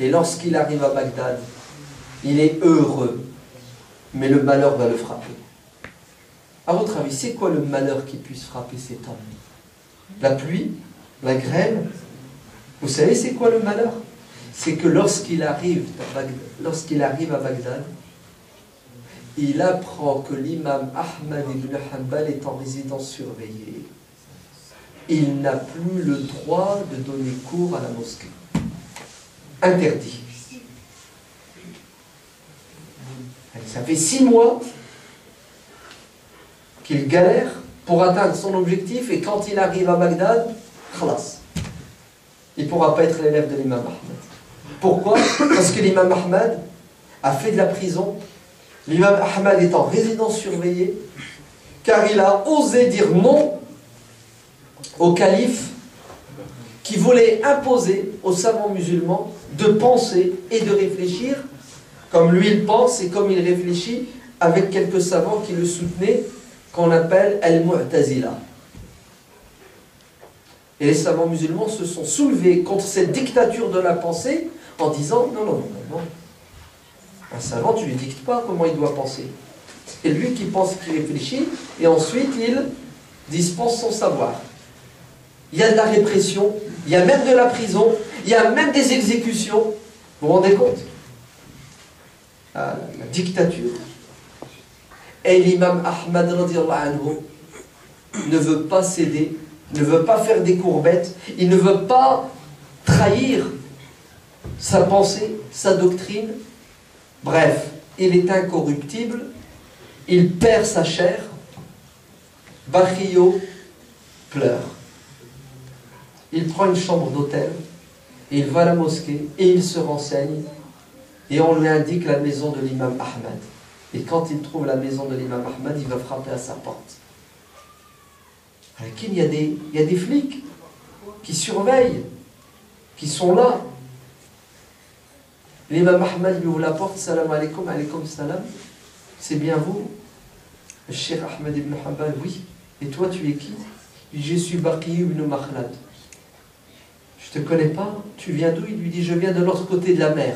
Et lorsqu'il arrive à Bagdad, il est heureux. Mais le malheur va le frapper. À votre avis, c'est quoi le malheur qui puisse frapper cet homme? La pluie La grêle? Vous savez, c'est quoi le malheur? C'est que lorsqu'il arrive, lorsqu'il arrive à Bagdad, il apprend que l'imam Ahmad ibn Hanbal est en résidence surveillée. Il n'a plus le droit de donner cours à la mosquée. Interdit. Ça fait six mois qu'il galère pour atteindre son objectif et quand il arrive à Bagdad, khalas. Il ne pourra pas être l'élève de l'imam Ahmed. Pourquoi? Parce que l'imam Ahmed a fait de la prison. L'imam Ahmed est en résidence surveillée car il a osé dire non au calife qui voulait imposer aux savants musulmans de penser et de réfléchir comme lui il pense et comme il réfléchit avec quelques savants qui le soutenaient qu'on appelle Al-Mu'tazila. Et les savants musulmans se sont soulevés contre cette dictature de la pensée en disant non, non, non, non. Un savant, tu ne lui dictes pas comment il doit penser. C'est lui qui pense, qui réfléchit, et ensuite il dispense son savoir. Il y a de la répression, il y a même de la prison, il y a même des exécutions. Vous vous rendez compte? Ah, La dictature et l'imam Ahmad anhu, ne veut pas céder, ne veut pas faire des courbettes, il ne veut pas trahir sa pensée, sa doctrine. Bref, il est incorruptible, il perd sa chair. Bachio pleure. Il prend une chambre d'hôtel, il va à la mosquée et il se renseigne et on lui indique la maison de l'imam Ahmad. Et quand il trouve la maison de l'imam Ahmad, il va frapper à sa porte. il y, a des, il y a des flics qui surveillent, qui sont là. L'imam Ahmad lui ouvre la porte, salam alaikum, alaikum salam. C'est bien vous? Le cheikh Ahmed ibn Hanbal, oui. Et toi, tu es qui? Je suis Baqi ibn Makhlad. Te connais pas. Tu viens d'où? Il lui dit, je viens de l'autre côté de la mer.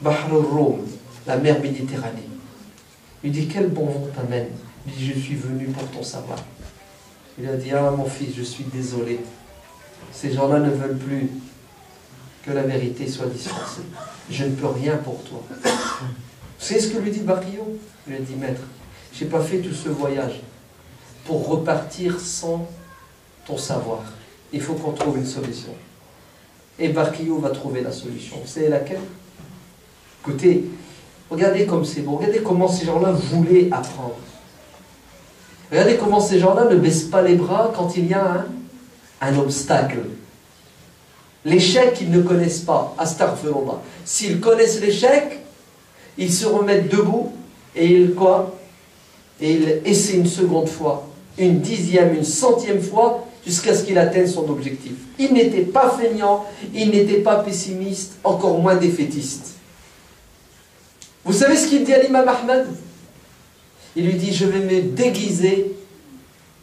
Bahr la mer Méditerranée. Il dit Quel bon vent t'amène? Il dit Je suis venu pour ton savoir. Il a dit Ah, mon fils, je suis désolé. Ces gens-là ne veulent plus que la vérité soit dispensée. Je ne peux rien pour toi. C'est ce que lui dit Barillon. Il lui a dit Maître, je n'ai pas fait tout ce voyage pour repartir sans ton savoir. Il faut qu'on trouve une solution. Et Barquillot va trouver la solution. C'est laquelle? Écoutez, Regardez comme c'est beau. Regardez comment ces gens-là voulaient apprendre. Regardez comment ces gens-là ne baissent pas les bras quand il y a un, obstacle. L'échec qu'ils ne connaissent pas, astaghfirullah. S'ils connaissent l'échec, ils se remettent debout et ils quoi? Et ils essaient une seconde fois, une dixième, une centième fois, jusqu'à ce qu'il atteigne son objectif. Il n'était pas feignant, il n'était pas pessimiste, encore moins défaitiste. Vous savez ce qu'il dit à l'imam Ahmed Il lui dit, je vais me déguiser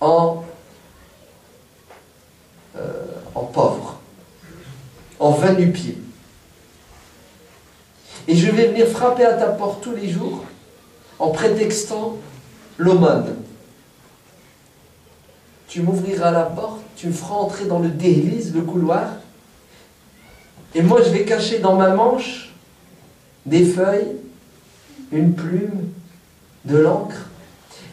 en, euh, en pauvre, en vanupier. Et je vais venir frapper à ta porte tous les jours en prétextant l'aumône. Tu m'ouvriras la porte, tu me feras entrer dans le délice, le couloir, et moi je vais cacher dans ma manche des feuilles, une plume, de l'encre,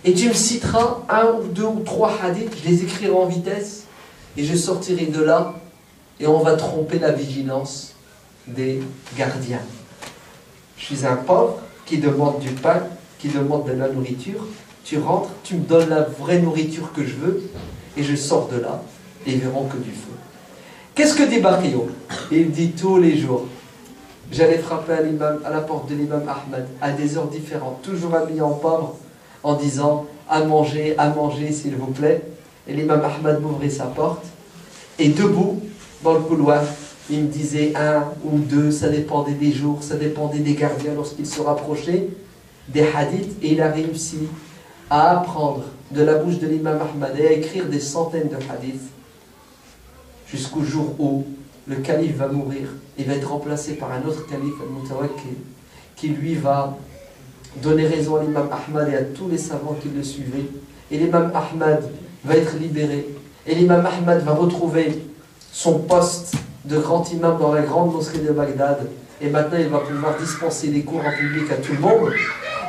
et tu me citeras un ou deux ou trois hadiths, je les écrirai en vitesse, et je sortirai de là, et on va tromper la vigilance des gardiens. Je suis un pauvre qui demande du pain, qui demande de la nourriture. Tu rentres, tu me donnes la vraie nourriture que je veux, et je sors de là, et ils verront que du feu. Qu'est-ce que dit Barrio Il dit tous les jours, j'allais frapper à, à la porte de l'imam Ahmad à des heures différentes, toujours habillé en pauvre, en disant à manger, à manger s'il vous plaît. Et l'imam Ahmad m'ouvrait sa porte, et debout, dans le couloir, il me disait un ou deux, ça dépendait des jours, ça dépendait des gardiens lorsqu'ils se rapprochaient, des hadiths, et il a réussi à apprendre de la bouche de l'imam Ahmad et à écrire des centaines de hadiths jusqu'au jour où le calife va mourir et va être remplacé par un autre calife, al-Mutawakkil, qui lui va donner raison à l'imam Ahmad et à tous les savants qui le suivaient. Et l'imam Ahmad va être libéré. Et l'imam Ahmad va retrouver son poste de grand imam dans la grande mosquée de Bagdad. Et maintenant, il va pouvoir dispenser des cours en public à tout le monde.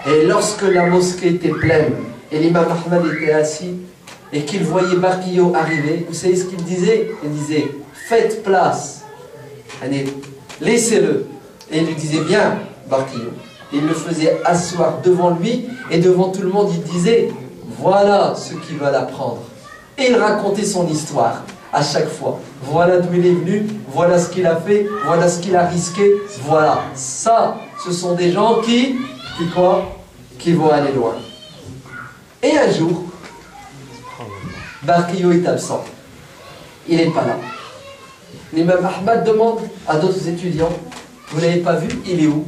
Et lorsque la mosquée était pleine et l'imam Ahmad était assis et qu'il voyait Barquillo arriver, vous savez ce qu'il disait? Il disait Faites place. Laissez-le. Et il lui disait Bien, Barquillo. Il le faisait asseoir devant lui et devant tout le monde, il disait Voilà ce qui va l'apprendre. Et il racontait son histoire à chaque fois. Voilà d'où il est venu, voilà ce qu'il a fait, voilà ce qu'il a risqué, voilà. Ça, ce sont des gens qui, qui quoi Qui vont aller loin. Et un jour, Barquillo est absent. Il n'est pas là. L'imam Ahmad demande à d'autres étudiants, vous n'avez pas vu, il est où?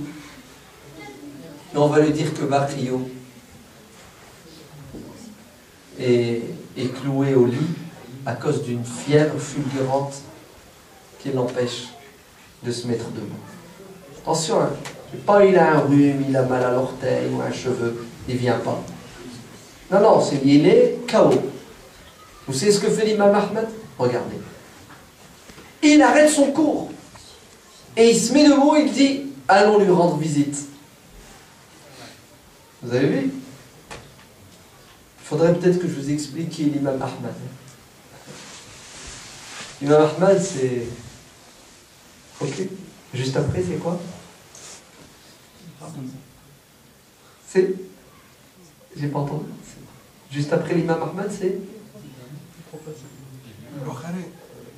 Et on va lui dire que Barquillo est, est cloué au lit à cause d'une fièvre fulgurante qui l'empêche de se mettre debout. Attention, hein, pas il a un rhume, il a mal à l'orteil ou un cheveu, il vient pas. Non, non, c'est il est KO. Vous savez ce que fait l'imam Ahmed? Regardez. Il arrête son cours. Et il se met debout il dit Allons lui rendre visite. Vous avez vu? Il faudrait peut-être que je vous explique qui est l'imam Ahmed. L'imam Ahmed, c'est. Ok. Juste après, c'est quoi? C'est. J'ai pas entendu. Juste après l'imam Ahmed, c'est.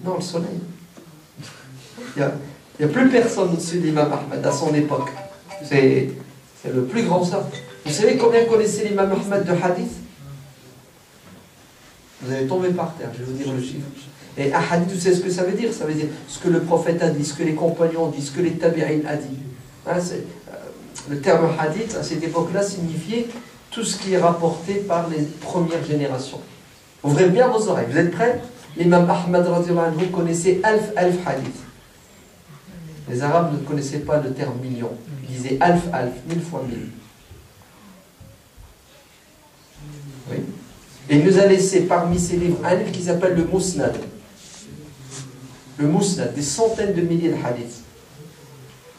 Non, le soleil. Il n'y a, plus personne au-dessus de l'imam Ahmed à son époque. C'est le plus grand ça. Vous savez combien connaissait l'imam Ahmed de hadith? Vous allez tomber par terre, je vais vous dire le chiffre. Et hadith, vous savez ce que ça veut dire? Ça veut dire ce que le prophète a dit, ce que les compagnons ont dit, ce que les tabi'in a dit. Hein, le terme hadith, à cette époque-là, signifiait tout ce qui est rapporté par les premières générations. Ouvrez bien vos oreilles. Vous êtes prêts? L'imam Ahmad vous connaissez alf alf hadith. Les Arabes ne connaissaient pas le terme million. Ils disaient alf alf, mille fois mille. Oui. Et il nous a laissé parmi ses livres un livre qui s'appelle le Mousnad. Le Mousnad, des centaines de milliers de hadiths.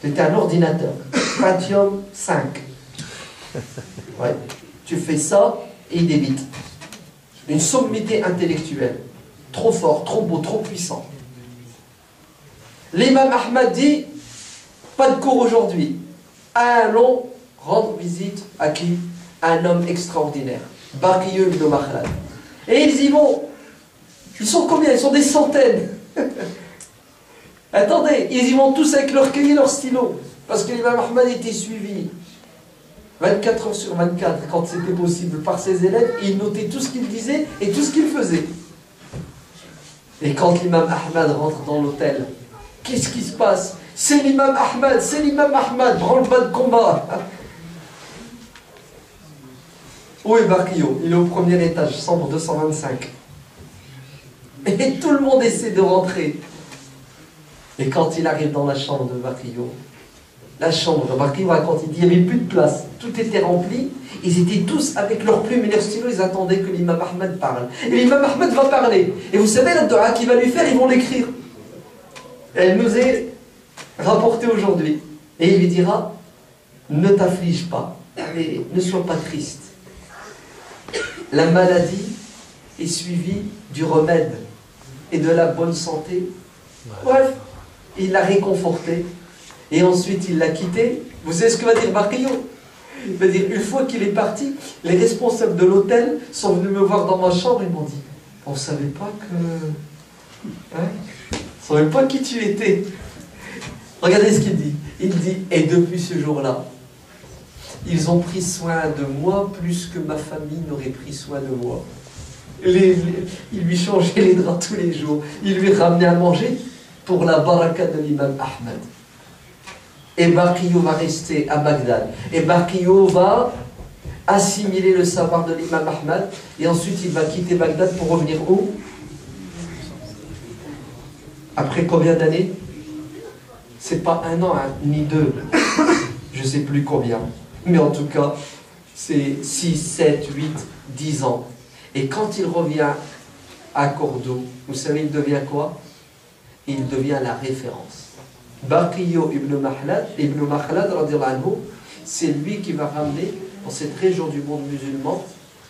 C'était un ordinateur, Pentium 5. Ouais. Tu fais ça et il débite. Une sommité intellectuelle. Trop fort, trop beau, trop puissant. L'imam Ahmad dit pas de cours aujourd'hui. Allons rendre visite à qui? Un homme extraordinaire. Barqiyo ibn Makhlad. Et ils y vont. Ils sont combien? Ils sont des centaines. Attendez, ils y vont tous avec leur cahier leur stylo. Parce que l'imam Ahmad était suivi 24 heures sur 24, quand c'était possible, par ses élèves, il notait tout ce qu'il disait et tout ce qu'il faisait. Et quand l'imam Ahmad rentre dans l'hôtel, qu'est-ce qui se passe? C'est l'imam Ahmad, c'est l'imam Ahmad, branle-bas de combat. Où est Barquillo Il est au premier étage, chambre 225. Et tout le monde essaie de rentrer. Et quand il arrive dans la chambre de Bakrio, la chambre, Bakrio raconte, il dit il n'y avait plus de place, tout était rempli, ils étaient tous avec leurs plumes et leurs stylos, ils attendaient que l'imam Ahmed parle. Et l'imam Ahmed va parler. Et vous savez, la dua qu'il va lui faire, ils vont l'écrire. Elle nous est rapportée aujourd'hui. Et il lui dira ne t'afflige pas, mais ne sois pas triste. La maladie est suivie du remède et de la bonne santé. Bref, il l'a réconforté et ensuite il l'a quitté. Vous savez ce que va dire Barquillon? Il va dire une fois qu'il est parti, les responsables de l'hôtel sont venus me voir dans ma chambre et m'ont dit On ne savait pas que. Hein? On ne savait pas qui tu étais. Regardez ce qu'il dit. Il dit Et depuis ce jour-là, ils ont pris soin de moi plus que ma famille n'aurait pris soin de moi. il lui changeait les draps tous les jours. Il lui ramenait à manger pour la baraka de l'imam Ahmed. Et Bakio va rester à Bagdad. Et Bakio va assimiler le savoir de l'imam Ahmed. Et ensuite, il va quitter Bagdad pour revenir où? Après combien d'années? C'est pas un an, hein, ni deux. Je sais plus combien mais en tout cas, c'est 6, 7, 8, 10 ans. Et quand il revient à Cordoue, vous savez, il devient quoi? Il devient la référence. Baqiyo ibn Mahlad, ibn c'est lui qui va ramener dans cette région du monde musulman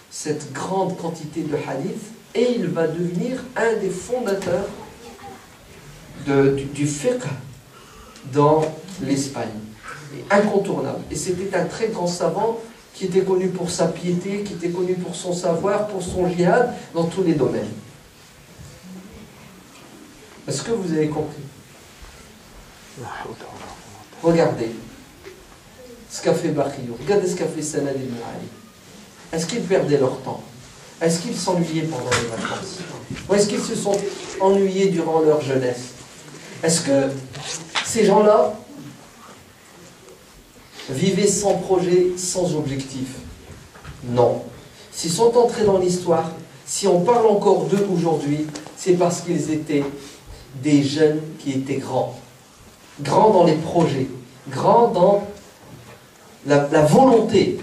cette grande quantité de hadiths et il va devenir un des fondateurs du, du dans l'Espagne incontournable. Et c'était un très grand savant qui était connu pour sa piété, qui était connu pour son savoir, pour son jihad, dans tous les domaines. Est-ce que vous avez compris? Regardez ce qu'a fait Bakhio, regardez ce qu'a fait Sanad ibn. Est-ce qu'ils perdaient leur temps? Est-ce qu'ils s'ennuyaient pendant les vacances? Ou est-ce qu'ils se sont ennuyés durant leur jeunesse? Est-ce que ces gens-là vivaient sans projet, sans objectif? Non. S'ils sont entrés dans l'histoire, si on parle encore d'eux aujourd'hui, c'est parce qu'ils étaient des jeunes qui étaient grands. Grands dans les projets, grands dans la, volonté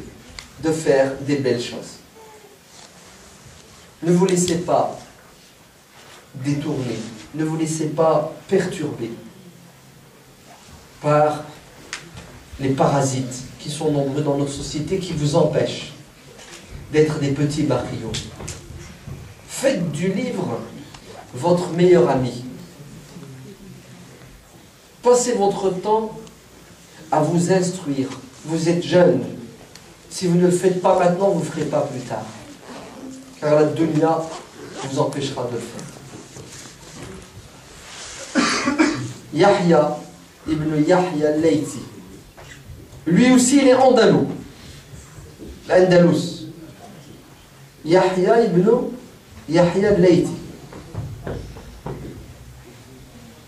de faire des belles choses. Ne vous laissez pas détourner, ne vous laissez pas perturber par les parasites qui sont nombreux dans nos sociétés qui vous empêchent d'être des petits barrios. Faites du livre votre meilleur ami. Passez votre temps à vous instruire. Vous êtes jeune. Si vous ne le faites pas maintenant, vous ne le ferez pas plus tard. Car la dunya vous empêchera de le faire. Yahya ibn Yahya Leiti lui aussi, il est andalou. L'Andalous. Yahya ibn Yahya al-Layti.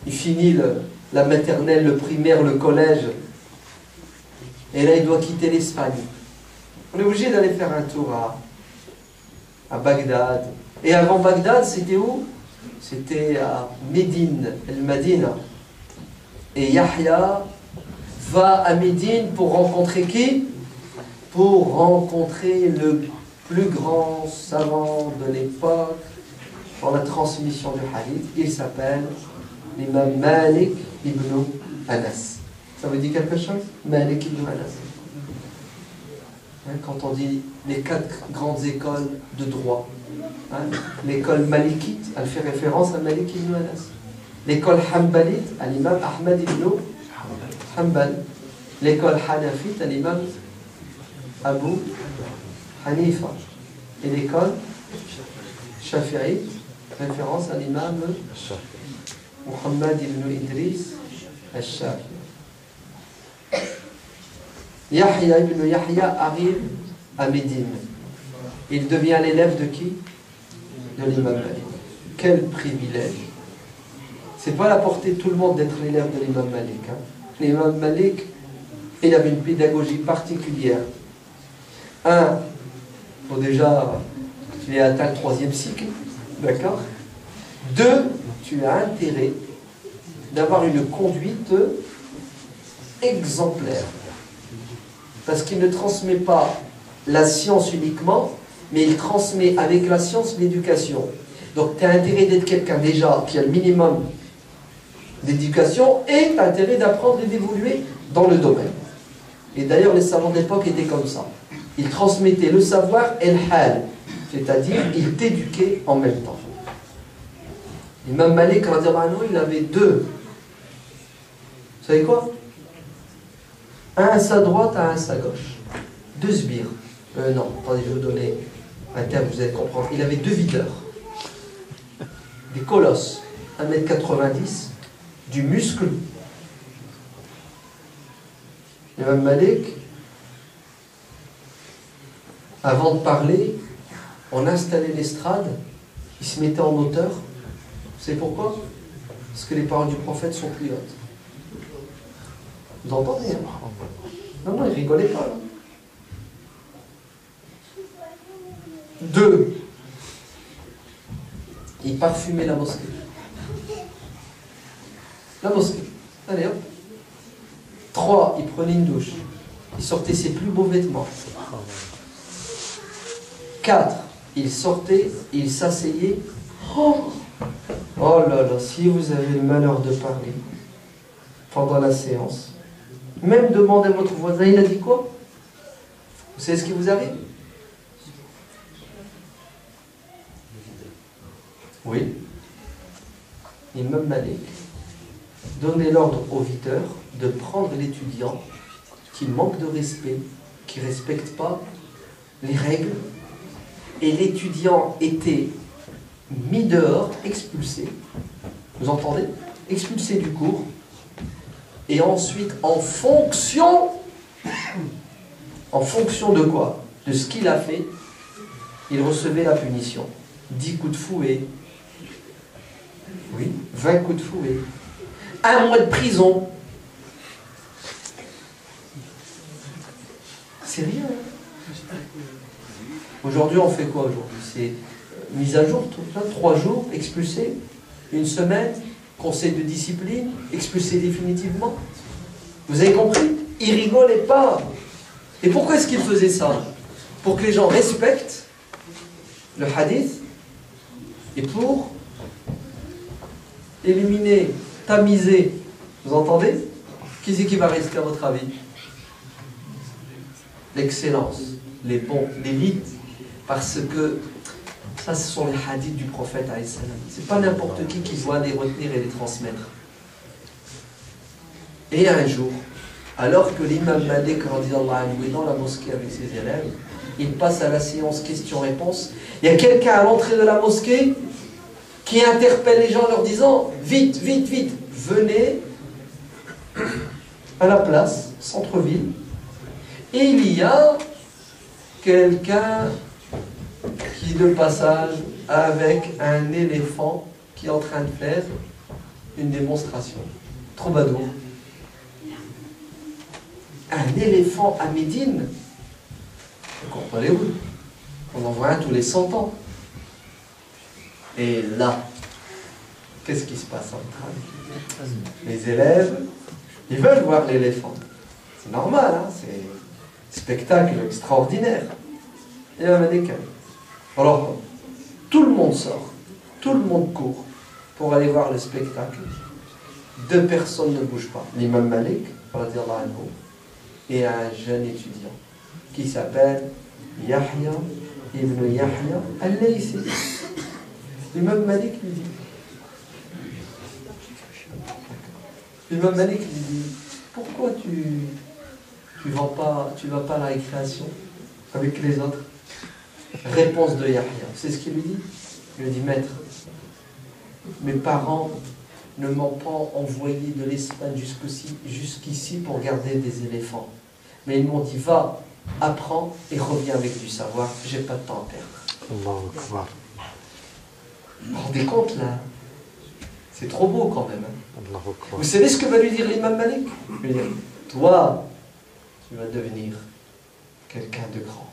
Il finit la maternelle, le primaire, le collège. Et là, il doit quitter l'Espagne. On est obligé d'aller faire un tour à, à Bagdad. Et avant Bagdad, c'était où? C'était à Médine, El Madina. Et Yahya va à Médine pour rencontrer qui? Pour rencontrer le plus grand savant de l'époque pour la transmission du hadith. Il s'appelle l'imam Malik ibn Anas. Ça vous dit quelque chose? Malik ibn Anas. Hein, quand on dit les quatre grandes écoles de droit, hein, l'école malikite, elle fait référence à Malik ibn Anas. L'école hanbalite, à l'imam Ahmad ibn L'école Hanafite à l'imam Abu Hanifa. Et l'école Shafi'i, référence à l'imam Muhammad ibn Idris Yahya ibn Yahya arrive à Médine. Il devient l'élève de qui? De l'imam Malik. Quel privilège C'est pas la portée de tout le monde d'être l'élève de l'imam Malik. Hein. L'imam Malik, il avait une pédagogie particulière. Un, bon déjà, tu as atteint le troisième cycle, d'accord? Deux, tu as intérêt d'avoir une conduite exemplaire. Parce qu'il ne transmet pas la science uniquement, mais il transmet avec la science l'éducation. Donc tu as intérêt d'être quelqu'un déjà qui a le minimum d'éducation et tu as intérêt d'apprendre et d'évoluer dans le domaine. Et d'ailleurs, les savants d'époque étaient comme ça. Ils transmettaient le savoir et le hal, c'est-à-dire ils t'éduquaient en même temps. Imam Malik, il avait deux. Vous savez quoi? Un à sa droite, un à sa gauche. Deux sbires. Euh, non, attendez, je vais vous donner un terme, vous allez comprendre. Il avait deux videurs. Des colosses. 1m90, du muscle. Imam Malik, avant de parler, on installait l'estrade, il se mettait en hauteur. Savez pourquoi? Parce que les paroles du prophète sont plus hautes. Vous entendez hein Non, non, il rigolait pas. Deux, il parfumait la mosquée. La mosquée. Allez hop. Trois, il prenait une douche. Il sortait ses plus beaux vêtements. Quatre, il sortait, il s'asseyait. Oh, oh là là, si vous avez le malheur de parler pendant la séance, même demandez à votre voisin, il a dit quoi? Vous savez ce qui vous arrive? Oui. Imam Malik donnait l'ordre au viteur de prendre l'étudiant qui manque de respect, qui ne respecte pas les règles, et l'étudiant était mis dehors, expulsé. Vous entendez? Expulsé du cours. Et ensuite, en fonction, en fonction de quoi? De ce qu'il a fait, il recevait la punition. 10 coups de fouet, oui, 20 coups de fouet. Un mois de prison. C'est rien. Hein? Aujourd'hui, on fait quoi aujourd'hui? C'est euh, mise à jour, trois jours, expulsé, une semaine, conseil de discipline, expulsé définitivement. Vous avez compris? Il rigolait pas. Et pourquoi est-ce qu'il faisait ça? Pour que les gens respectent le hadith et pour éliminer, tamiser, vous entendez? Qui c'est qui va rester à votre avis? L'excellence, les bons, l'élite. Parce que ça, ce sont les hadiths du prophète. C'est pas n'importe qui qui doit les retenir et les transmettre. Et un jour, alors que l'imam Malik est dans la mosquée avec ses élèves, il passe à la séance question-réponse. Il y a quelqu'un à l'entrée de la mosquée qui interpelle les gens en leur disant Vite, vite, vite, venez à la place, centre-ville, et il y a quelqu'un de passage avec un éléphant qui est en train de faire une démonstration. Troubadour. Un éléphant à Médine. Vous comprenez-vous On en voit un tous les 100 ans. Et là, qu'est-ce qui se passe en train Les élèves, ils veulent voir l'éléphant. C'est normal, hein c'est spectacle extraordinaire. Et un Alors, tout le monde sort, tout le monde court pour aller voir le spectacle. Deux personnes ne bougent pas. L'imam Malik, et un jeune étudiant qui s'appelle Yahya ibn Yahya al-Laysi. L'imam Malik lui dit L'imam Malik lui dit Pourquoi tu tu vas pas, tu vas pas à la récréation avec les autres? Réponse de Yahya. C'est ce qu'il lui dit Il lui dit Maître, mes parents ne m'ont pas envoyé de l'Espagne jusqu'ici pour garder des éléphants. Mais ils m'ont dit Va, apprends et reviens avec du savoir. J'ai pas de temps à perdre. Vous vous rendez compte là? C'est trop beau quand même. Hein. Vous savez ce que va lui dire l'imam Malik? Lui dire, Toi, tu vas devenir quelqu'un de grand.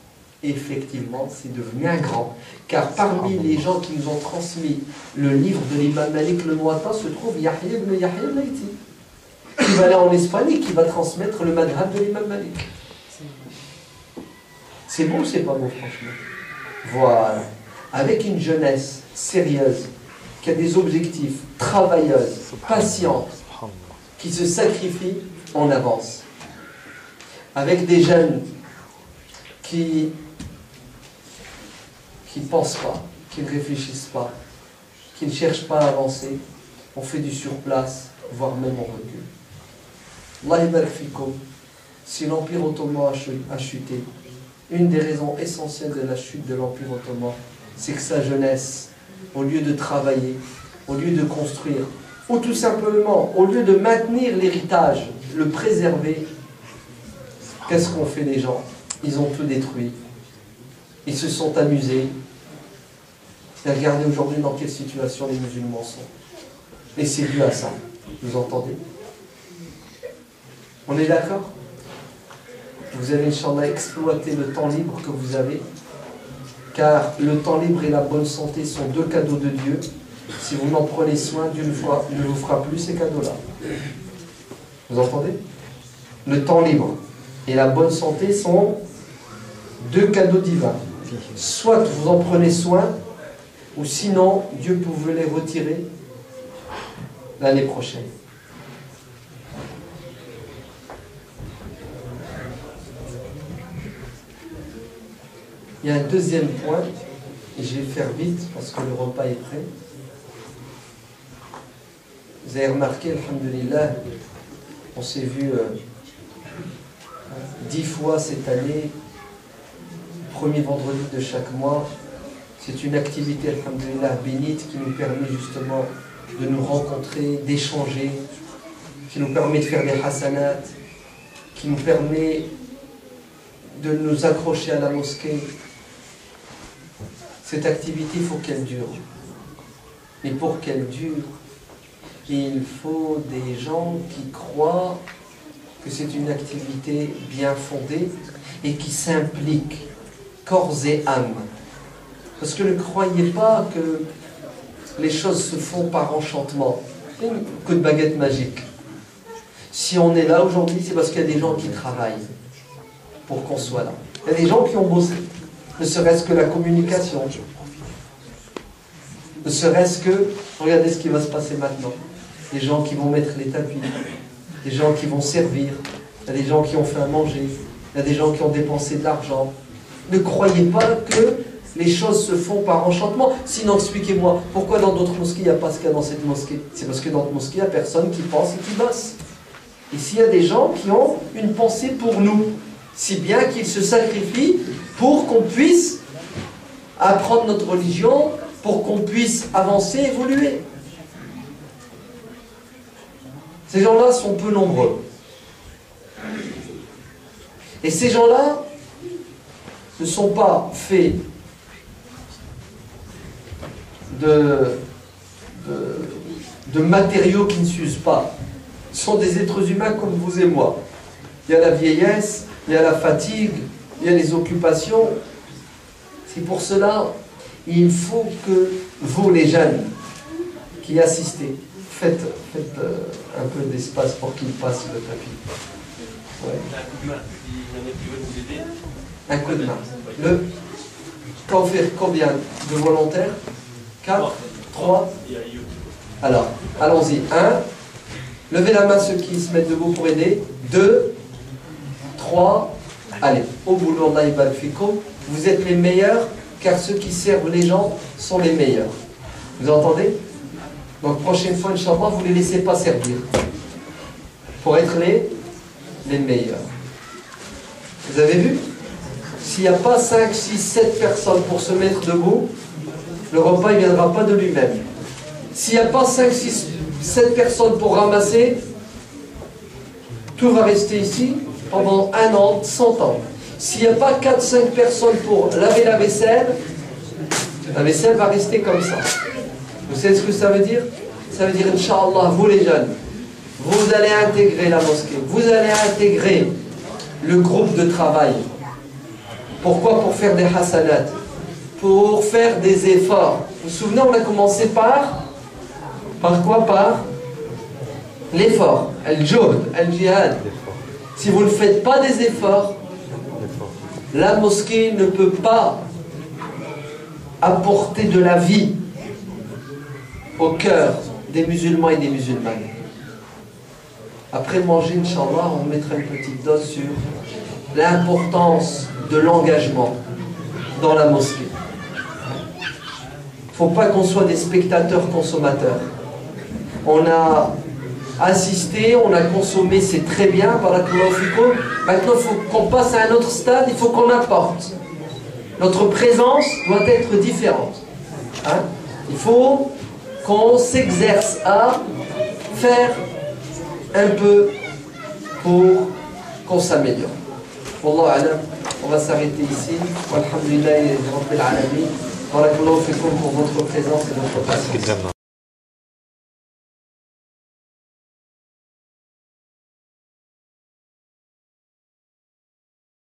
Effectivement, c'est devenu un grand. Car parmi les gens qui nous ont transmis le livre de l'imam Malik le Muwatta se trouve Yahya ibn Yahya al-Layti, qui va aller en Espagne et qui va transmettre le madhab de l'imam Malik. C'est beau ou c'est pas beau, franchement Voilà. Avec une jeunesse sérieuse, qui a des objectifs, travailleuse, patiente, qui se sacrifie en avance. Avec des jeunes qui qui ne pensent pas, qui ne réfléchissent pas, qui ne cherchent pas à avancer, on fait du surplace, voire même on recule. Allah si l'Empire ottoman a chuté, une des raisons essentielles de la chute de l'Empire ottoman, c'est que sa jeunesse, au lieu de travailler, au lieu de construire, ou tout simplement, au lieu de maintenir l'héritage, le préserver, qu'est-ce qu'ont fait les gens? Ils ont tout détruit. Ils se sont amusés, regardez aujourd'hui dans quelle situation les musulmans sont. Et c'est dû à ça. Vous entendez? On est d'accord? Vous allez, Inch'Allah, exploiter le temps libre que vous avez. Car le temps libre et la bonne santé sont deux cadeaux de Dieu. Si vous n'en prenez soin, Dieu ne, ne vous fera plus ces cadeaux-là. Vous entendez? Le temps libre et la bonne santé sont deux cadeaux divins. Soit vous en prenez soin, ou sinon, Dieu pouvait les retirer l'année prochaine. Il y a un deuxième point, et je vais faire vite parce que le repas est prêt. Vous avez remarqué, alhamdulillah, on s'est vu euh, dix fois cette année, premier vendredi de chaque mois, c'est une activité, alhamdulillah, bénite qui nous permet justement de nous rencontrer, d'échanger, qui nous permet de faire des hasanats, qui nous permet de nous accrocher à la mosquée. Cette activité, il faut qu'elle dure. Mais pour qu'elle dure, il faut des gens qui croient que c'est une activité bien fondée et qui s'impliquent corps et âme. Parce que ne croyez pas que les choses se font par enchantement. Un coup de baguette magique. Si on est là aujourd'hui, c'est parce qu'il y a des gens qui travaillent pour qu'on soit là. Il y a des gens qui ont bossé. Ne serait-ce que la communication. Ne serait-ce que, regardez ce qui va se passer maintenant. Des gens qui vont mettre les tapis, des gens qui vont servir, il y a des gens qui ont fait à manger, il y a des gens qui ont dépensé de l'argent. Ne croyez pas que les choses se font par enchantement. Sinon, expliquez-moi, pourquoi dans d'autres mosquées, il n'y a pas ce qu'il y a dans cette mosquée? C'est parce que dans notre mosquée, il n'y a personne qui pense et qui bosse. Ici, il y a des gens qui ont une pensée pour nous, si bien qu'ils se sacrifient pour qu'on puisse apprendre notre religion, pour qu'on puisse avancer, évoluer. Ces gens-là sont peu nombreux. Et ces gens-là ne sont pas faits de, de, matériaux qui ne s'usent pas. Ce sont des êtres humains comme vous et moi. Il y a la vieillesse, il y a la fatigue, il y a les occupations. C'est pour cela, il faut que vous, les jeunes qui assistez, faites, faites euh, un peu d'espace pour qu'ils passent le tapis. Un coup de main. vous aider. Un coup de main. Le, combien de volontaires? 4, 3. Alors, allons-y. 1. Levez la main ceux qui se mettent debout pour aider. 2, 3. Allez, au boulot Fico. Vous êtes les meilleurs car ceux qui servent les gens sont les meilleurs. Vous entendez? Donc, prochaine fois, Inch'Allah, vous ne les laissez pas servir. Pour être les, les meilleurs. Vous avez vu? S'il n'y a pas 5, 6, 7 personnes pour se mettre debout, le repas ne viendra pas de lui-même. S'il n'y a pas 5, 6, 7 personnes pour ramasser, tout va rester ici pendant un an, 100 ans. S'il n'y a pas 4-5 personnes pour laver la vaisselle, la vaisselle va rester comme ça. Vous savez ce que ça veut dire? Ça veut dire, Inch'Allah, vous les jeunes, vous allez intégrer la mosquée, vous allez intégrer le groupe de travail. Pourquoi? Pour faire des hasanat. Pour faire des efforts. Vous vous souvenez, on a commencé par Par quoi? Par l'effort. Al-jod, al-jihad. Si vous ne faites pas des efforts, la mosquée ne peut pas apporter de la vie au cœur des musulmans et des musulmanes. Après manger, Inch'Allah, on mettra une petite dose sur l'importance de l'engagement dans la mosquée. Faut pas qu'on soit des spectateurs consommateurs. On a assisté, on a consommé, c'est très bien, Maintenant, il faut qu'on passe à un autre stade, il faut qu'on apporte. Notre présence doit être différente. Hein? Il faut qu'on s'exerce à faire un peu pour qu'on s'améliore. Wallah on va s'arrêter ici. Alhamdulillah. Barakallahu pour votre présence et votre patience.